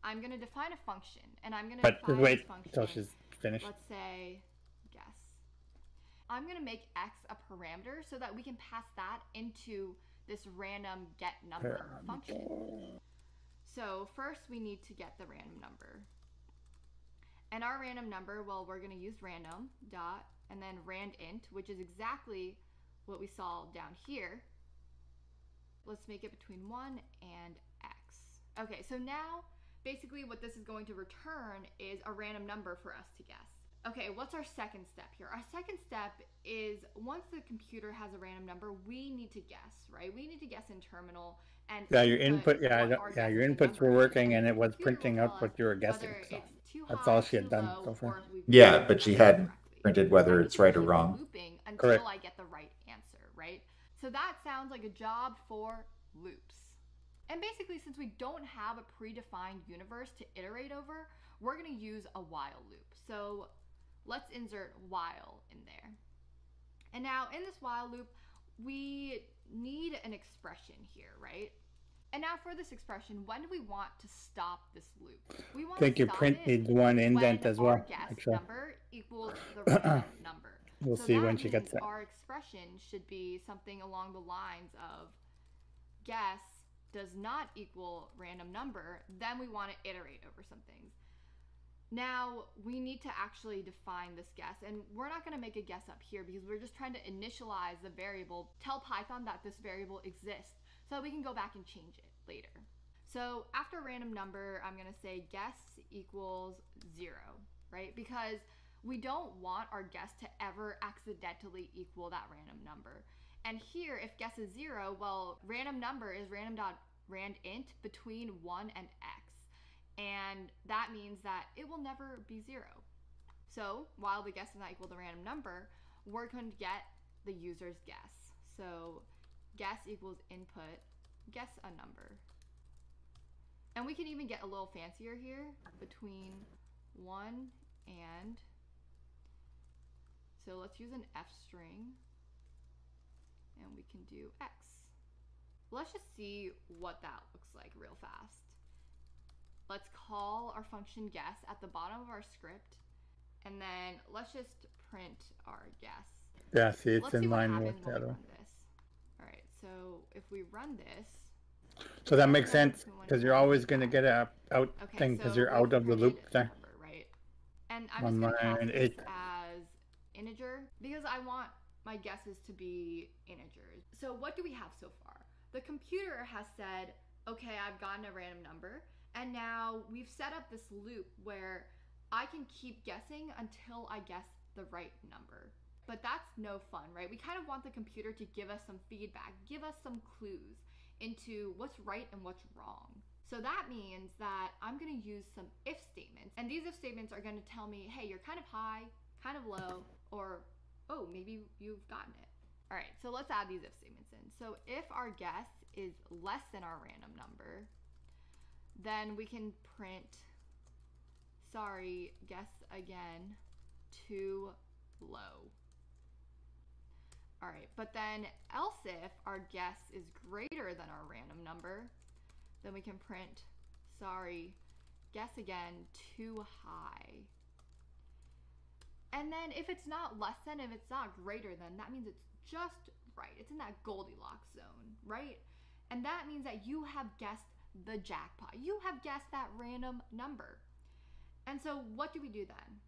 I'm going to define a function, and I'm going to But define wait function. until she's finished. Let's say guess. I'm going to make x a parameter so that we can pass that into this random get number function. So first we need to get the random number. And our random number, well, we're going to use random dot and then randint, which is exactly what we saw down here. Let's make it between 1 and x. Okay, so now basically what this is going to return is a random number for us to guess. Okay, what's our second step here? Our second step is once the computer has a random number, we need to guess, right? We need to guess in terminal and Yeah, your input. Yeah, I what don't- our yeah, your inputs were working, and it was printing out what you were guessing. So it's that's high, all she had too done so far. or if we've Yeah, but she hadn't correctly. Printed whether it's right or wrong. Looping until Correct. I get the right answer, right? So that sounds like a job for loops. And basically, since we don't have a predefined universe to iterate over, we're going to use a while loop. So let's insert while in there. And now in this while loop, we need an expression here, right? And now for this expression, when do we want to stop this loop? We want I think to your stop print it needs one indent when as well. guess Actually, number equals the random number. we'll So see when she gets that. Our expression should be something along the lines of guess does not equal random number, then we want to iterate over some things. Now, we need to actually define this guess, and we're not going to make a guess up here because we're just trying to initialize the variable, tell Python that this variable exists so that we can go back and change it later. So after random number, I'm to say guess equals zero, right? Because we don't want our guess to ever accidentally equal that random number. And here, if guess is zero, well, random number is random dot rand int between one and x. And that means that it will never be zero. So while the guess is not equal to random number, we're going to get the user's guess. So guess equals input, guess a number. And we can even get a little fancier here between one and so let's use an f string and we can do x. Let's just see what that looks like real fast. Let's call our function guess at the bottom of our script and then let's just print our guess. Yeah, see, it's let's in line with when the we other. run this. All right, so if we run this, So that makes sense because you're always going to get a out Okay, thing because so you're out of the loop there. number, right? And I'm On just pass line this eight. as integer because I want my guesses to be integers. So what do we have so far? The computer has said, okay, I've gotten a random number, and now we've set up this loop where I can keep guessing until I guess the right number. But that's no fun, right? We kind of want the computer to give us some feedback, give us some clues into what's right and what's wrong. So that means that I'm going to use some if statements. And these if statements are going to tell me, hey, you're kind of high, kind of low, or oh, maybe you've gotten it. All right, so let's add these if statements in. So if our guess is less than our random number, then we can print, sorry, guess again, too low. All right, but then else if our guess is greater than our random number, then we can print, sorry, guess again, too high. And then if it's not less than, if it's not greater than, that means it's just right. It's in that Goldilocks zone, right? And that means that you have guessed the jackpot. You have guessed that random number. And so what do we do then?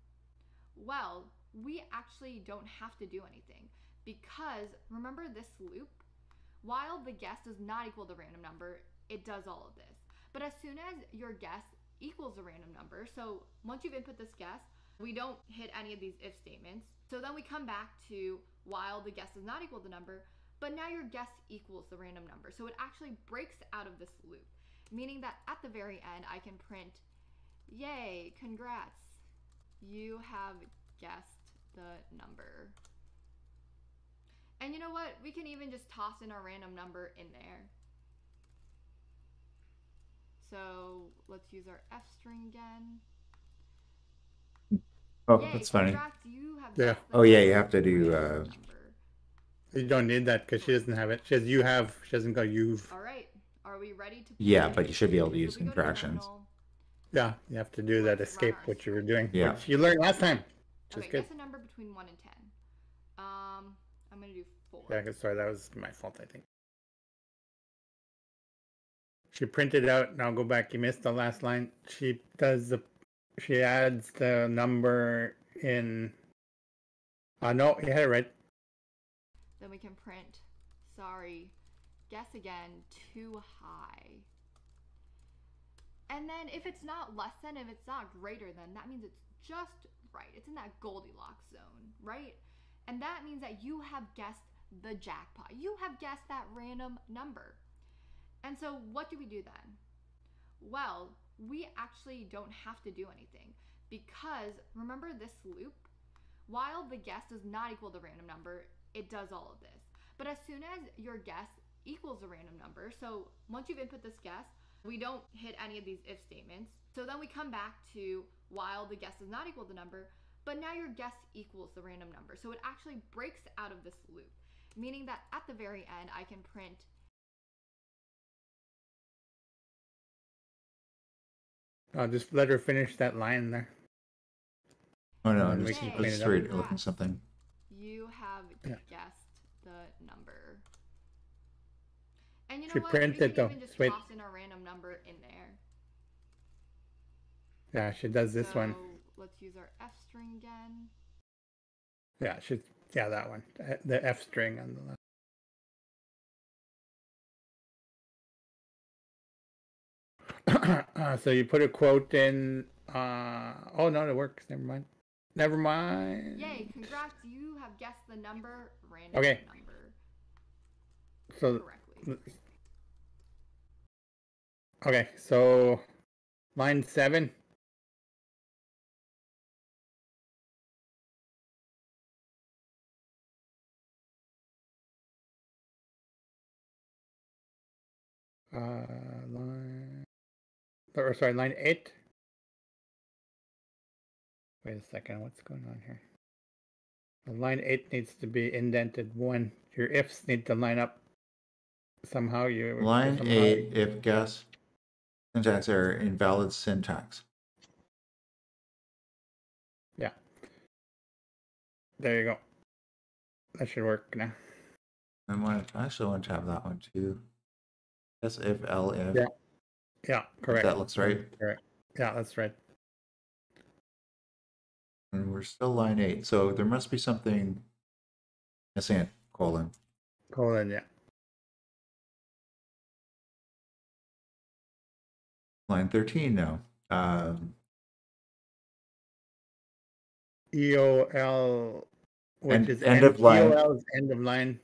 Well, we actually don't have to do anything because remember this loop? While the guess does not equal the random number, it does all of this. But as soon as your guess equals a random number, so once you've input this guess, we don't hit any of these if statements. So then we come back to while the guess does not equal the number, but now your guess equals the random number. So it actually breaks out of this loop, meaning that at the very end, I can print, yay, congrats, you have guessed the number. And you know what? We can even just toss in our random number in there. So let's use our F string again. Oh, Yay, that's funny. you have Yeah. Oh, yeah, you have to do, uh. You don't need that because she doesn't have it. She has you have. She doesn't go you've. All right. Are we ready to Yeah, but you should be able to use we go to contractions. Yeah, you have to do that escape what you were doing. Yeah. Which you learned last time. Which Okay, is good. guess a number between 1 and 10. I'm to do 4. Yeah, sorry, that was my fault, I think. She printed out, and I'll go back. You missed the last line. She does the, she adds the number in. Uh, no, you had it right. Then we can print, sorry, guess again, too high. And then if it's not less than, if it's not greater than, that means it's just right. It's in that Goldilocks zone, right? And that means that you have guessed the jackpot. You have guessed that random number. And so what do we do then? Well, we actually don't have to do anything because remember this loop? While the guess does not equal the random number, it does all of this. But as soon as your guess equals a random number, so once you've input this guess, we don't hit any of these if statements. So then we come back to while the guess does not equal the number, but now your guess equals the random number. So it actually breaks out of this loop, meaning that at the very end, I can print I'll just let her finish that line there. Oh no, And I'm just, can I clean was it up. straight looking something. you have Yeah. guessed the number. And you know She what? printed we can though. even just Wait. toss in our random number in there. Yeah, she does this one. So let's use our F string again. Yeah, she. Yeah, that one. The F string on the left. uh, so you put a quote in. Uh, oh no, it works. Never mind. Never mind. Yay, congrats, you have guessed the number random Okay. number So correctly. okay, so line seven. Uh, line. Or sorry, line eight. Wait a second, what's going on here? The line eight needs to be indented one. Your ifs need to line up. Somehow you Line somehow- eight, if guess syntax error, invalid syntax. Yeah. There you go. That should work now. I want, I actually want to have that one too. Yes, if elif. Yeah. Yeah, correct. That looks right. Correct. Yeah, that's right. And we're still line eight, so there must be something missing colon. Colon, yeah. Line thirteen now. Um, EOL, which End- is end of line. EOL is end of line.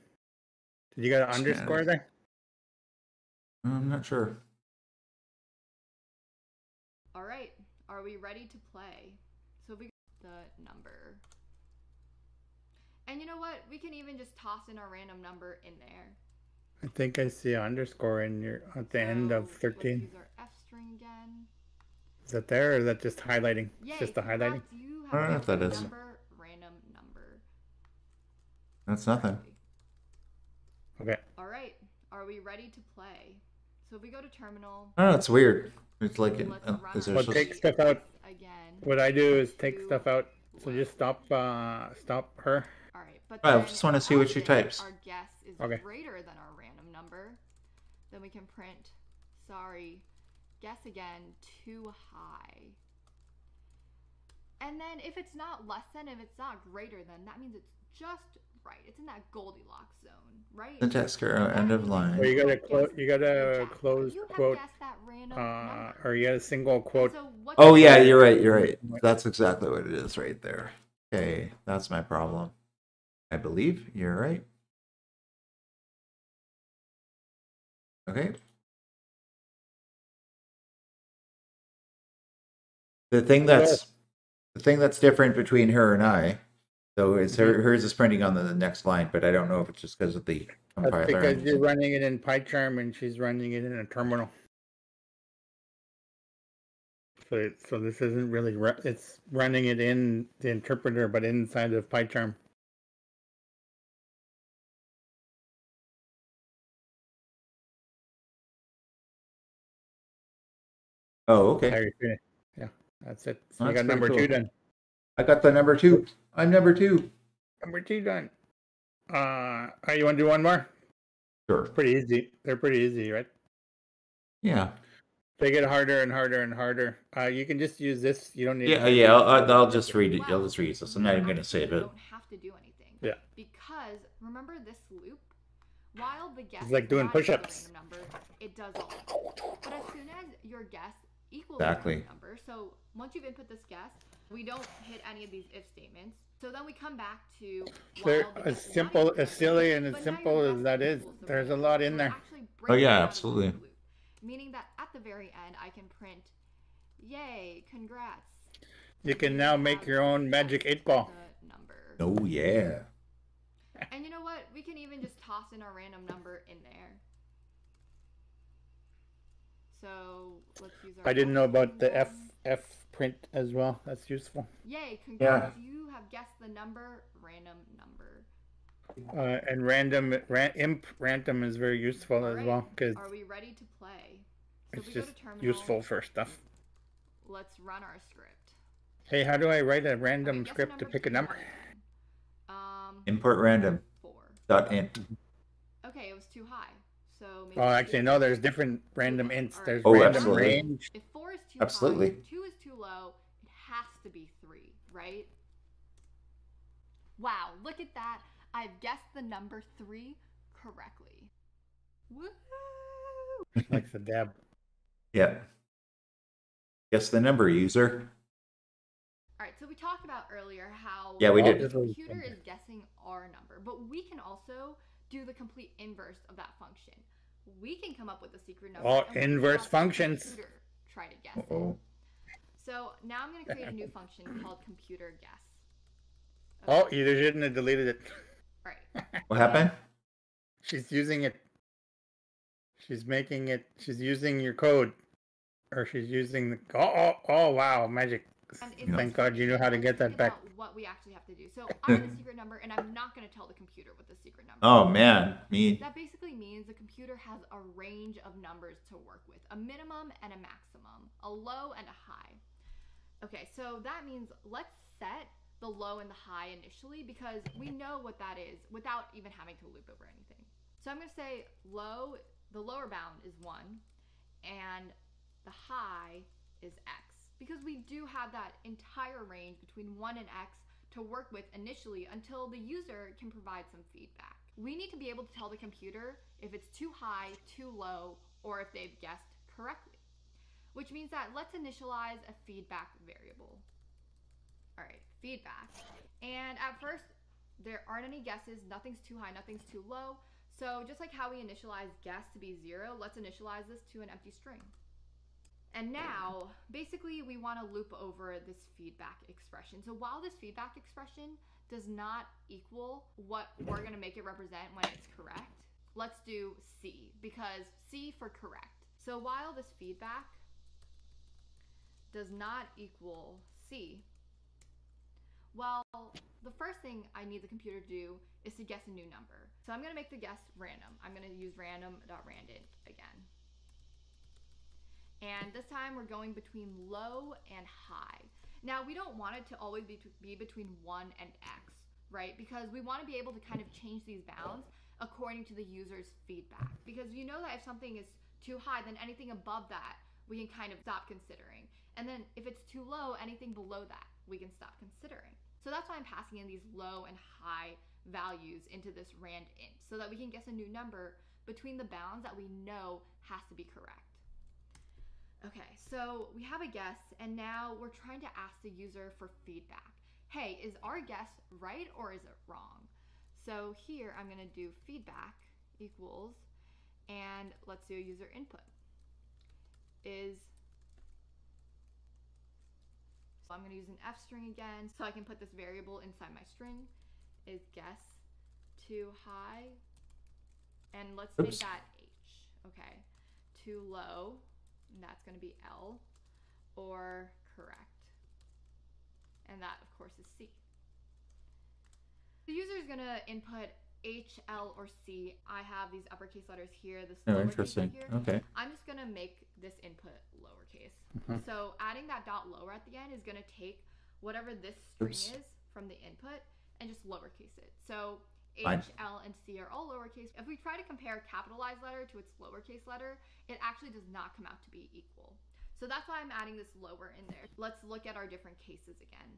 Did you got an underscore there? I'm not sure. All right, are we ready to play? So we got the number. And you know what? We can even just toss in our random number in there. I think I see an underscore in your at the end of So let's 13. use our F string again. Is that there or is that just highlighting? Yay, It's just the highlighting? congrats, You I don't know if that guessed is. the number, random number. That's nothing. Okay. All right. Are we ready to play? So if we go to terminal, I don't know. It's weird. It's like, let's uh, is there Well, supposed- take stuff out. again. What I do is take stuff out. So just stop. Uh, stop her. All right, but I just wanna see what she types. Our guess is Okay. greater than our random number. Then we can print. Sorry, guess again. Too high. And then if it's not less than, if it's not greater than, that means it's just right. It's in that Goldilocks zone, right? Syntax error, end of Well, line. you gotta Guess close. You gotta the close You quote. guessed that Uh, or you got a single quote. So Oh yeah, that- you're right. You're right. That's exactly what it is right there. Okay, that's my problem. I believe you're right. Okay. The thing that's the thing that's different between her and I, though, is her mm-hmm. hers is printing on the, the next line, but I don't know if it's just because of the That's because you're running it in PyCharm and she's running it in a terminal. So, it, so this isn't really. Ru- it's running it in the interpreter, but inside of PyCharm. Oh, okay. There you go. Yeah, that's it. So you got number pretty two done. I got the number two. I'm number two. Number two done. Uh, oh, you want to do one more? Sure. Pretty easy. They're pretty easy, right? Yeah. They get harder and harder and harder. Uh, you can just use this. You don't need. Yeah, to- yeah. I'll, I'll I'll just read it. I'll just read this. I'm not even gonna save actually it. Don't have to do anything. Yeah. Because remember this loop, while the guess it's like doing provides the push-ups. number, it does all. But as soon as your guess equals Exactly. the number, so once you've input this guess, we don't hit any of these if statements. So then we come back to They're as guess is not simple, as silly, and as simple as that is. equals There's a lot in there. Oh, yeah, it out of the absolutely. loop, Meaning that at the very end, I can print, "Yay, congrats." You can now make your own magic eight ball. Number. Oh yeah. And you know what? We can even just toss in a random number in there. So let's use our. I didn't know about the F. F print as well. That's useful. Yay! Congrats! You have guessed the number. Random number. Uh, and random ran, imp random is very useful as Alright, well because Are we ready to play? So it's we just go to terminal, useful for stuff. Let's run our script. Hey, how do I write a random guess the script to pick a number? Um. Import random Four. dot int. Okay, it was too high. So maybe. Oh, actually, no. There's different random ints. There's Oh, random absolutely. range. If four is too Absolutely. high, two is too low, it has to be three, right? Wow, look at that. I've guessed the number three correctly. Woo! Like the dab. Yep. Guess the number, user. Alright, so we talked about earlier how Yeah, we did. the computer is guessing our number, but we can also do the complete inverse of that function. We can come up with a secret number. Oh, and we can inverse functions. computer Try to guess it. Oh. So now I'm going to create a new function called computer guess. Oh, Okay, you shouldn't have deleted it. Right. What happened? Uh, she's using it. She's making it. She's using your code, or she's using the. Oh, oh, oh! Wow, magic! And Thank God you know how to get that back. What we actually have to do. So I have a secret number, and I'm not going to tell the computer what the secret number. Oh is. man, me. That basically means the computer has a range of numbers to work with a minimum and a maximum, a low and a high. Okay, so that means let's set the low and the high initially because we know what that is without even having to loop over anything. So I'm going to say low, the lower bound is 1, and the high is x because we do have that entire range between 1 and x to work with initially until the user can provide some feedback. We need to be able to tell the computer if it's too high, too low, or if they've guessed correctly. Which means that let's initialize a feedback variable. All right, feedback. And at first, there aren't any guesses, nothing's too high, nothing's too low. So just like how we initialize guess to be zero, let's initialize this to an empty string. And now, basically, we want to loop over this feedback expression. So while this feedback expression does not equal what we're going to make it represent when it's correct, let's do C because C for correct. So while this feedback does not equal C, well, the first thing I need the computer to do is to guess a new number. So I'm going to make the guess random. I'm going to use random.randint again. And this time we're going between low and high. Now we don't want it to always be, be between 1 and x, right? Because we want to be able to kind of change these bounds according to the user's feedback. Because you know that if something is too high, then anything above that we can kind of stop considering. And then if it's too low, anything below that we can stop considering. So that's why I'm passing in these low and high values into this rand int so that we can guess a new number between the bounds that we know has to be correct. Okay, so we have a guess and now we're trying to ask the user for feedback. Hey, is our guess right or is it wrong? So here I'm gonna do feedback equals, and let's do a user input. Is, so I'm gonna use an f string again, so I can put this variable inside my string, is guess too high, and let's Oops. make that h, okay. Too low, and that's gonna be L, or correct. And that, of course, is C. The user is going to input H, L, or C. I have these uppercase letters here, this Oh, interesting. here. Okay. I'm just going to make this input lowercase. Mhm. So adding that dot lower at the end is going to take whatever this string Oops. is from the input and just lowercase it. So H, Fine. L, and C are all lowercase. If we try to compare a capitalized letter to its lowercase letter, it actually does not come out to be equal. So that's why I'm adding this lower in there. Let's look at our different cases again.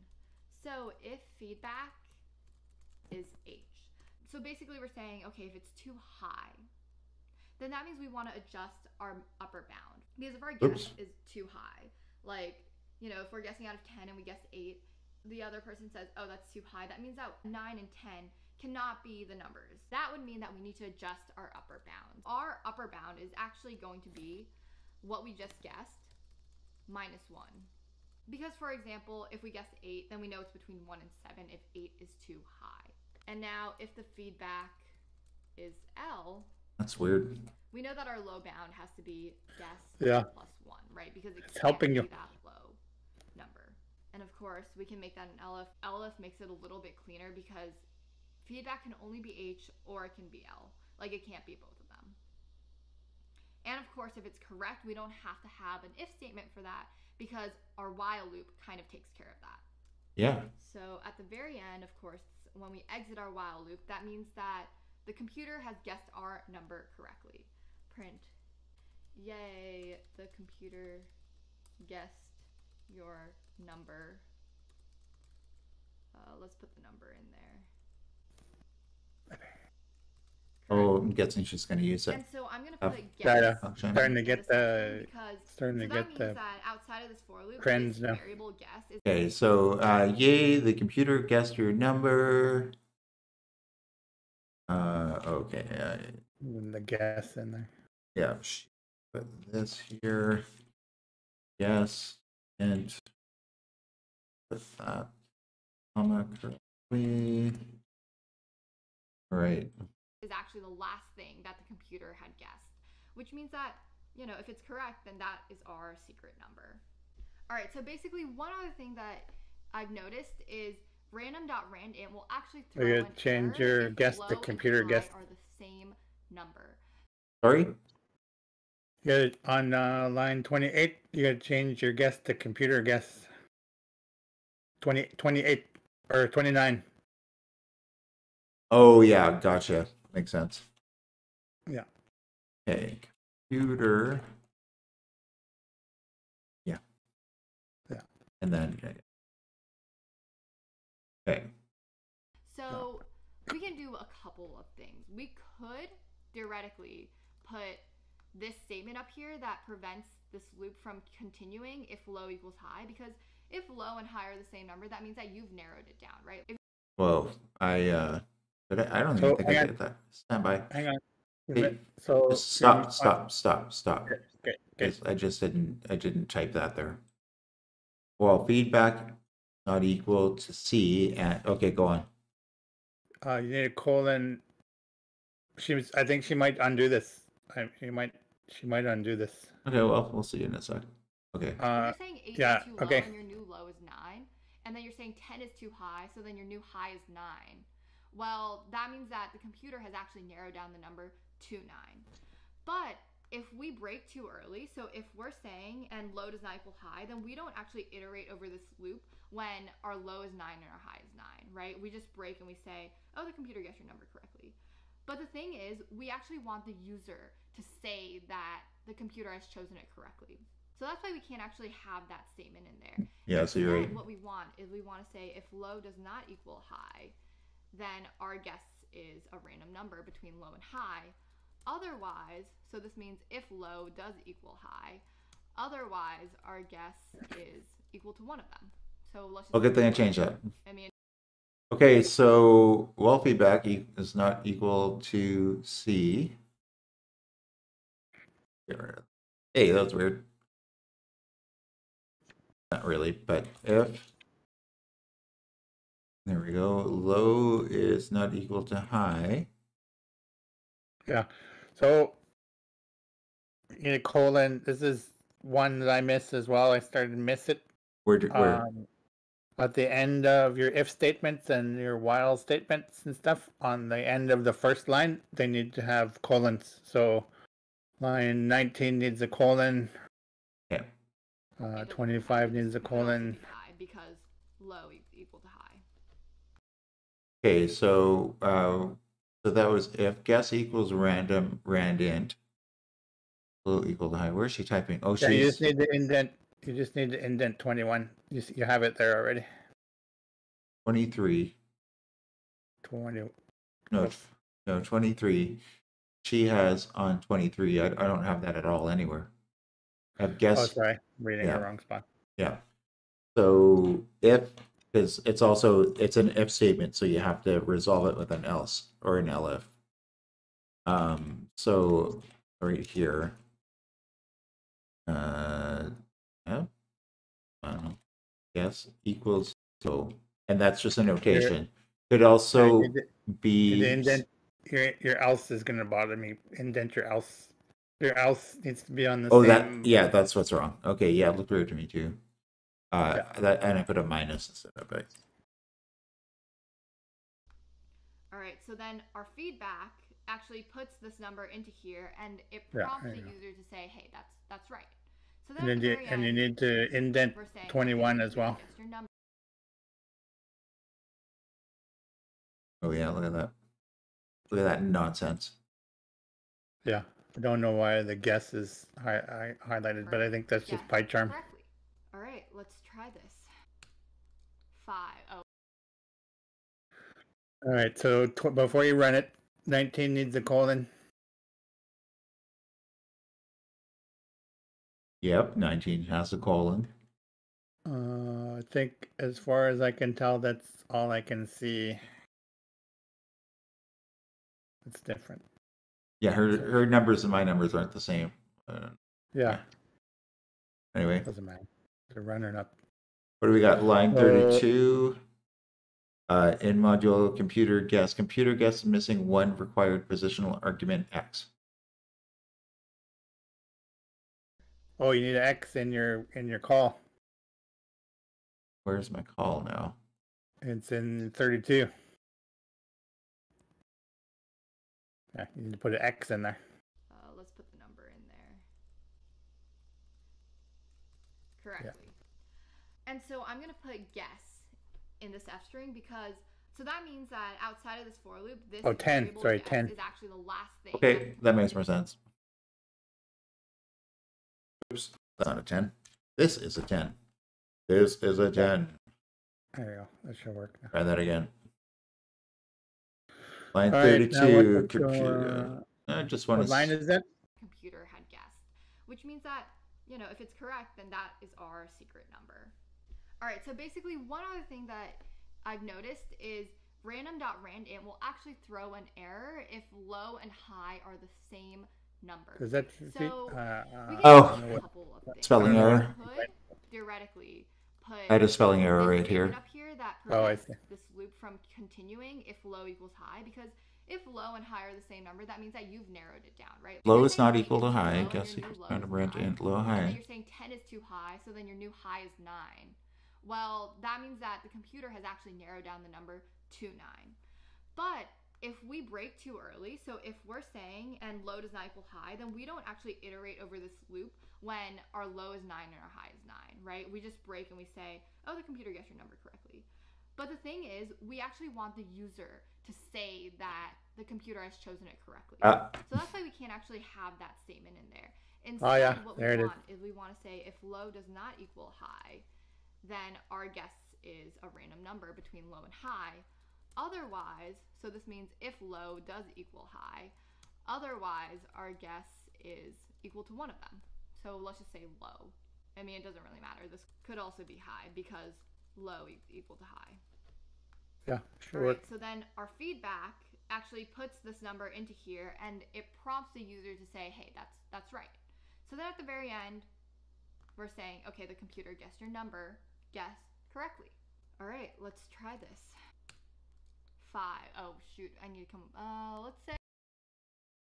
So if feedback is H. So basically we're saying, okay, if it's too high, then that means we want to adjust our upper bound. Because if our guess Oops. is too high, like, you know, if we're guessing out of 10 and we guess 8, the other person says, oh, that's too high, that means that 9 and 10 cannot be the numbers. That would mean that we need to adjust our upper bound. Our upper bound is actually going to be what we just guessed minus 1. Because, for example, if we guess 8, then we know it's between 1 and 7 if 8 is too high. And now, if the feedback is L, That's weird. we know that our low bound has to be guess Yeah. plus 1, right? Because it It's can't helping be you. that low number. And of course, we can make that an elif. elif makes it a little bit cleaner because feedback can only be H or it can be L. Like, it can't be both of them. And of course, if it's correct, we don't have to have an if statement for that because our while loop kind of takes care of that. Yeah. So at the very end, of course, when we exit our while loop, that means that the computer has guessed our number correctly. Print. Yay, the computer guessed your number. Uh, let's put the number in there. Oh, I'm guessing she's going to use it. And so I'm gonna Uh, put a guess. yeah, yeah. Function. Starting to get the because starting so to that get means the that outside of this for loop, trends this now. variable guess is Okay, so uh, yay, the computer guessed your number. Uh, okay, uh, the guess in there. yeah, put this here. Yes, and put that comma correctly. All right. is actually the last thing that the computer had guessed, which means that, you know, if it's correct, then that is our secret number. All right, so basically, one other thing that I've noticed is random.randint will actually throw you an gotta change your if guess- low the computer high guess. are the same number. Sorry. You got it on uh, line 28. You got to change your guess to computer guess. 20, 28 or 29. Oh yeah, gotcha. Makes sense. Yeah. Okay, computer. Yeah. Yeah. And then. Okay. So we can do a couple of things. We could theoretically put this statement up here that prevents this loop from continuing if low equals high because if low and high are the same number, that means that you've narrowed it down, right? If Well, I uh, did I, I don't So, think I hang did that. Stand by. Hang on. Hey, so Just can you- stop, stop, stop, stop. Okay, okay. I just didn't. I didn't type that there. Well, feedback not equal to C, and okay, go on. Uh, you need a colon. She was. I think she might undo this. I, she might. She might undo this. Okay, well, we'll see in a sec. Okay. if Uh, you're saying 8 yeah, is too low okay. and your new low is 9, and then you're saying 10 is too high, so then your new high is 9. Well, that means that the computer has actually narrowed down the number to 9. But if we break too early, so if we're saying and low does not equal high, then we don't actually iterate over this loop when our low is 9 and our high is 9, right? We just break and we say, oh, the computer guessed your number correctly. But the thing is, we actually want the user to say that the computer has chosen it correctly. So that's why we can't actually have that statement in there. Yeah, so you're right. What we want is we want to say if low does not equal high, then our guess is a random number between low and high. Otherwise, so this means if low does equal high, otherwise our guess is equal to one of them. So let's just Oh, good thing I changed that. I mean, Okay, so wall feedback e- is not equal to C. Get Hey, that was weird. Not really, but if. There we go. Low is not equal to high. Yeah. So, you know, colon, this is one that I missed as well. I started to miss it. Where, do- where? Um, at the end of your if statements and your while statements and stuff, on the end of the first line, they need to have colons. So, line 19 needs a colon. Yeah. Uh, 25 needs a it has to be colon. high because low equal to high. Okay, so uh, so that was if guess equals random rand int. Equal to high. Where's she typing? Oh, Yeah, you just need to indent. You just need to indent 21. You, you have it there already. 23. 20. No, no, 23. She has on 23. I, I don't have that at all anywhere. I've Oh, guessed. sorry. I'm reading yeah. the wrong spot. Yeah. So if, because it's also, it's an if statement, so you have to resolve it with an else or an elif. Um, so right here. Uh, yeah. I don't know. Yes, equals so, and that's just a notation. Could also Yeah, you did- be. did indent your your else is gonna bother me. Indent your else. Your else needs to be on the Oh, same. that yeah, that's what's wrong. Okay, yeah, it looked weird to me too. Uh, that and I put a minus instead of it. All right, so then our feedback actually puts this number into here, and it prompts there the user to say, "Hey, that's that's right." So And then then at the you, very and you need to indent saying, 21 as well. guessed your number. Oh yeah, look at that. Look at that nonsense. Yeah. I don't know why the guess is hi- hi- highlighted, but I think that's just Yeah, PyCharm. Correctly. All right, let's try this. Five. Oh, All right. So tw- before you run it, 19 needs a colon. Yep, 19 has a colon. Uh, I think as far as I can tell, that's all I can see. It's different. Yeah, her her numbers and my numbers aren't the same. Uh, Yeah. anyway, Doesn't matter. The runner not. what do we got? Line Uh, 32. Uh, in module computer guess. Computer guess missing one required positional argument x. Oh, you need an X in your in your call. Where's my call now? It's in 32. Yeah, you need to put an X in there. uh, let's put the number in there. Correctly. And so I'm gonna put guess in this f string because so that means that outside of this for loop, this Oh, 10, sorry, 10. is actually the last thing. Okay, that makes more sense. Oops, that's not a 10. This is a 10. This is a 10. There you go. That should work. Now. Try that again. Line All right, now 32, what's your, computer. I just want to. line is that? computer had guessed, which means that, you know, if it's correct, then that is our secret number. All right, so basically, one other thing that I've noticed is random.randint will actually throw an error if low and high are the same number. Is that So, uh, We uh, can Oh. a couple of things. Spelling I don't know. error. Could theoretically put I had a spelling error right here. up here that Oh, I prevents see. this loop from continuing if low equals high because if low and high are the same number, that means that you've narrowed it down, right? If Low is not equal to high. low and Guess your new equals low random is high, and high. you're saying 10 is too high, so then your new high is 9. Well, that means that the computer has actually narrowed down the number to 9. But if we break too early, so if we're saying and low does not equal high, then we don't actually iterate over this loop when our low is 9 and our high is 9, right? We just break and we say, oh, the computer guessed your number correctly. But the thing is, we actually want the user to say that the computer has chosen it correctly. Uh, so that's why we can't actually have that statement in there. Instead, Oh, yeah, what there we is. want is we want to say if low does not equal high, then our guess is a random number between low and high. Otherwise, so this means if low does equal high, otherwise our guess is equal to one of them. So let's just say low. I mean, it doesn't really matter. This could also be high because low e- equal to high. Yeah, sure. right, so then our feedback actually puts this number into here and it prompts the user to say, hey, that's that's right. So then at the very end, we're saying, okay, the computer guessed your number, guess correctly. All right, let's try this. Five. Oh shoot, I need to come. Uh, let's say.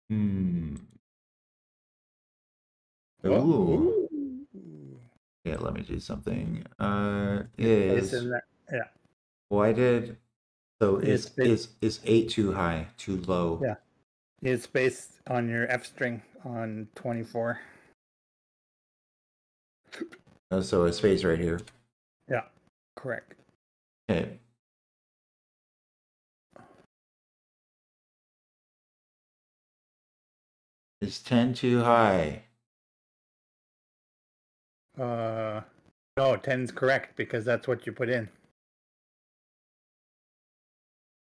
hmm. Oh, Ooh. ooh. Yeah, let me do something. Uh, It's is in that- yeah. why did so is It's big- is is eight too high, too low? Yeah. It's based on your F string on 24. Oh, so a space right here. Correct. Okay. Is ten too high? Uh, no, 10's correct because that's what you put in.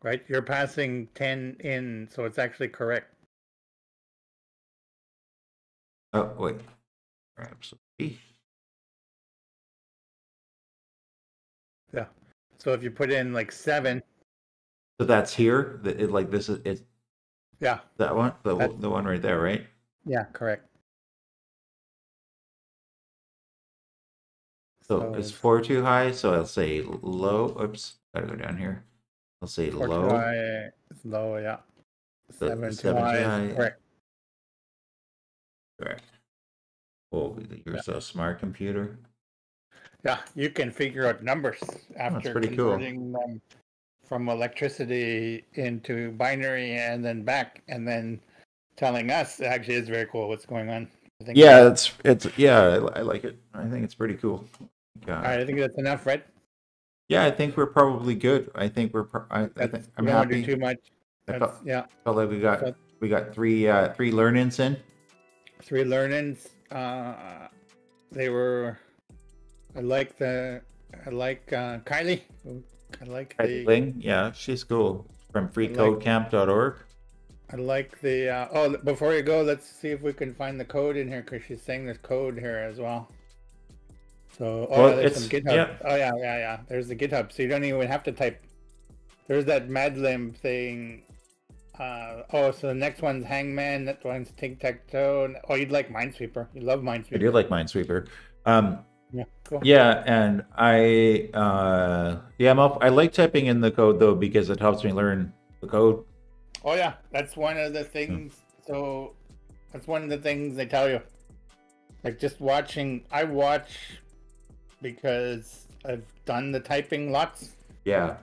Right? You're passing 10 in, so it's actually correct. Oh wait. Perhaps So if you put in like 7, So that's here. It, like this is it's yeah, that one, the That- the one right there, right? yeah, correct. So, is four too high? So I'll say low. Oops, gotta go down here. I'll say four too low. high is low, yeah. The- 7 too seven too high is correct. Correct. Oh, you're Yeah. so smart, computer. Yeah, you can figure out numbers after pretty cool. converting them from electricity into binary and then back, and then telling us. Actually, it's very cool what's going on. I think Yeah, it's it's yeah, I, I like it. I think it's pretty cool. All right, I think that's enough, right? Yeah, I think we're probably good. I think we're. Pro- I, I think I'm don't do too much. I felt, yeah, felt like we got we got three uh three learnings in. three learnings. Uh, they were. I like the. I like uh, Kylie. I like Kylie the. Ling, yeah, she's cool. From freecodecamp.org. I like the. Uh, oh, before you go, let's see if we can find the code in here because she's saying there's code here as well. So, oh, Well, yeah, there's it's- some GitHub. yeah. Oh, yeah, yeah, yeah. There's the GitHub. So you don't even have to type. There's that Madlib thing. Uh, oh, so the next one's Hangman. That one's Tic Tac Toe. Oh, you'd like Minesweeper. You love Minesweeper. I do like Minesweeper. Um, Yeah, cool. yeah, and I uh, yeah, I'm up, I like typing in the code though because it helps me learn the code. Oh yeah, that's one of the things. So that's one of the things they tell you. Like just watching, I watch because I've done the typing lots, Yeah,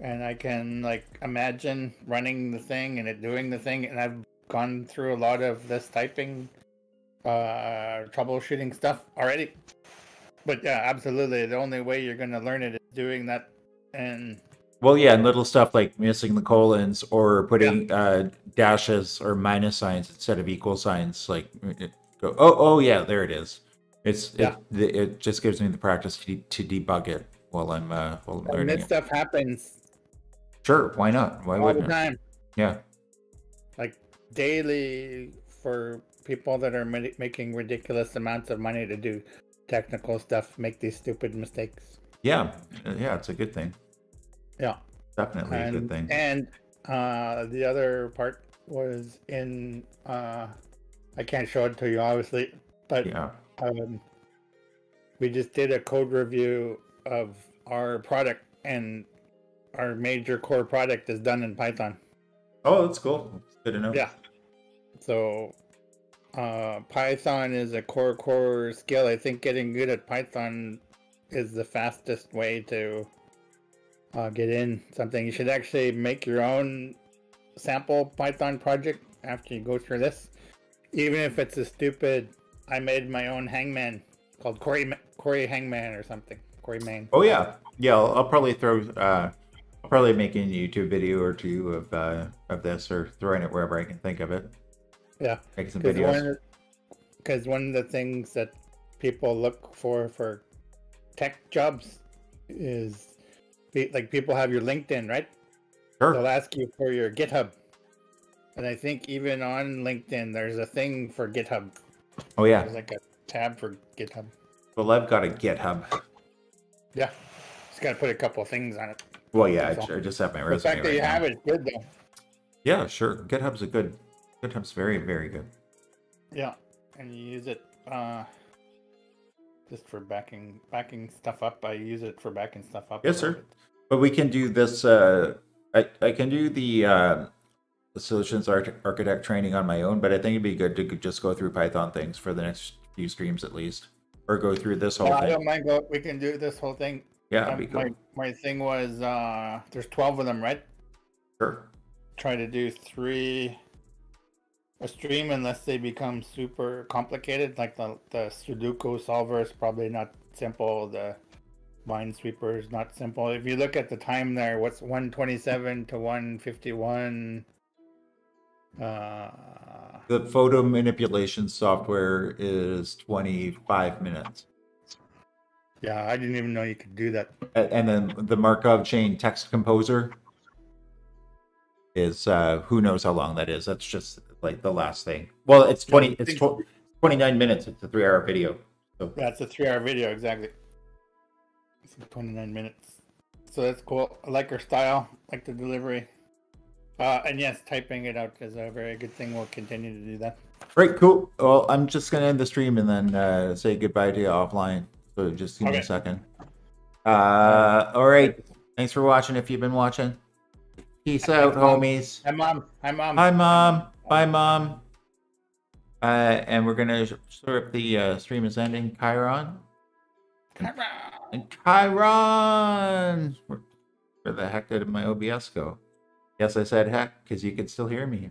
and I can like imagine running the thing and it doing the thing, and I've gone through a lot of this typing, uh, troubleshooting stuff already. But yeah, absolutely, the only way you're gonna learn it is doing that, and Well, yeah, and little stuff like missing the colons or putting uh, dashes or minus signs instead of equal signs. Like, go, oh, oh, yeah, there it is. It's Yeah. it, it just gives me the practice to, to debug it while I'm uh, while I'm and learning this it. stuff happens Sure, why not? Why all wouldn't it? time. Yeah, like daily for people that are making ridiculous amounts of money to do technical stuff make these stupid mistakes yeah, uh, yeah. It's a good thing. yeah Definitely a good thing. and uh the other part was in uh i can't show it to you obviously but Yeah. um we just did a code review of our product and our major core product is done in python Oh, that's cool. It's good to know. Yeah. So, uh, Python is a core core skill. I think getting good at Python is the fastest way to uh, get in something. You should actually make your own sample Python project after you go through this, even if it's a stupid. I made my own hangman called Corey Corey Hangman or something. Corey Main. Oh yeah, yeah. I'll, I'll probably throw. Uh, I'll probably make a YouTube video or two of uh, of this, or throwing it wherever I can think of it. Yeah, Make some because videos. one, because one of the things that people look for for tech jobs is like people have your LinkedIn, right? Sure. They'll ask you for your GitHub. And I think even on LinkedIn, there's a thing for GitHub. Oh yeah. There's like a tab for GitHub. Well, I've got a GitHub. Yeah. Just got to put a couple of things on it. Well, yeah. I, I just have my resume. The fact that you now. have it is good, though. Yeah, sure. GitHub's a good. GitHub's very, very good. Yeah. And you use it uh, just for backing backing stuff up. I use it for backing stuff up. Yes, sir. But we can do this. Uh, I I can do the uh, the solutions arch- architect training on my own, but I think it'd be good to just go through Python things for the next few streams at least, or go through this whole Yeah, I thing. don't mind. Go. We can do this whole thing. Yeah, Um, be cool. my, my thing was uh, there's 12 of them, right? Sure. Try to do three a stream unless they become super complicated. Like the the Sudoku solver is probably not simple. The Minesweeper is not simple. If you look at the time there, what's 127 to 151? Uh, The photo manipulation software is 25 minutes. yeah, I didn't even know you could do that. And then the Markov chain text composer is uh who knows how long that is. That's just like the last thing. Well, it's 20 it's tw- 29 minutes. It's a 3-hour video. So That's a three hour video, exactly. It's 29 minutes. So that's cool. I like her style, like the delivery. Uh, and yes, typing it out is a very good thing. We'll continue to do that. Right, cool. Well, I'm just gonna end the stream and then uh, say goodbye to you offline. So just give me a second. Uh, all right. Thanks for watching. If you've been watching, peace out, homies. Hi, mom. Hi, mom. Hi, mom. Bye, mom. Uh, and we're gonna sort of the uh, stream is ending. Chiron and Chiron. Where, where the heck did my OBS go? Yes, I said heck because you could still hear me.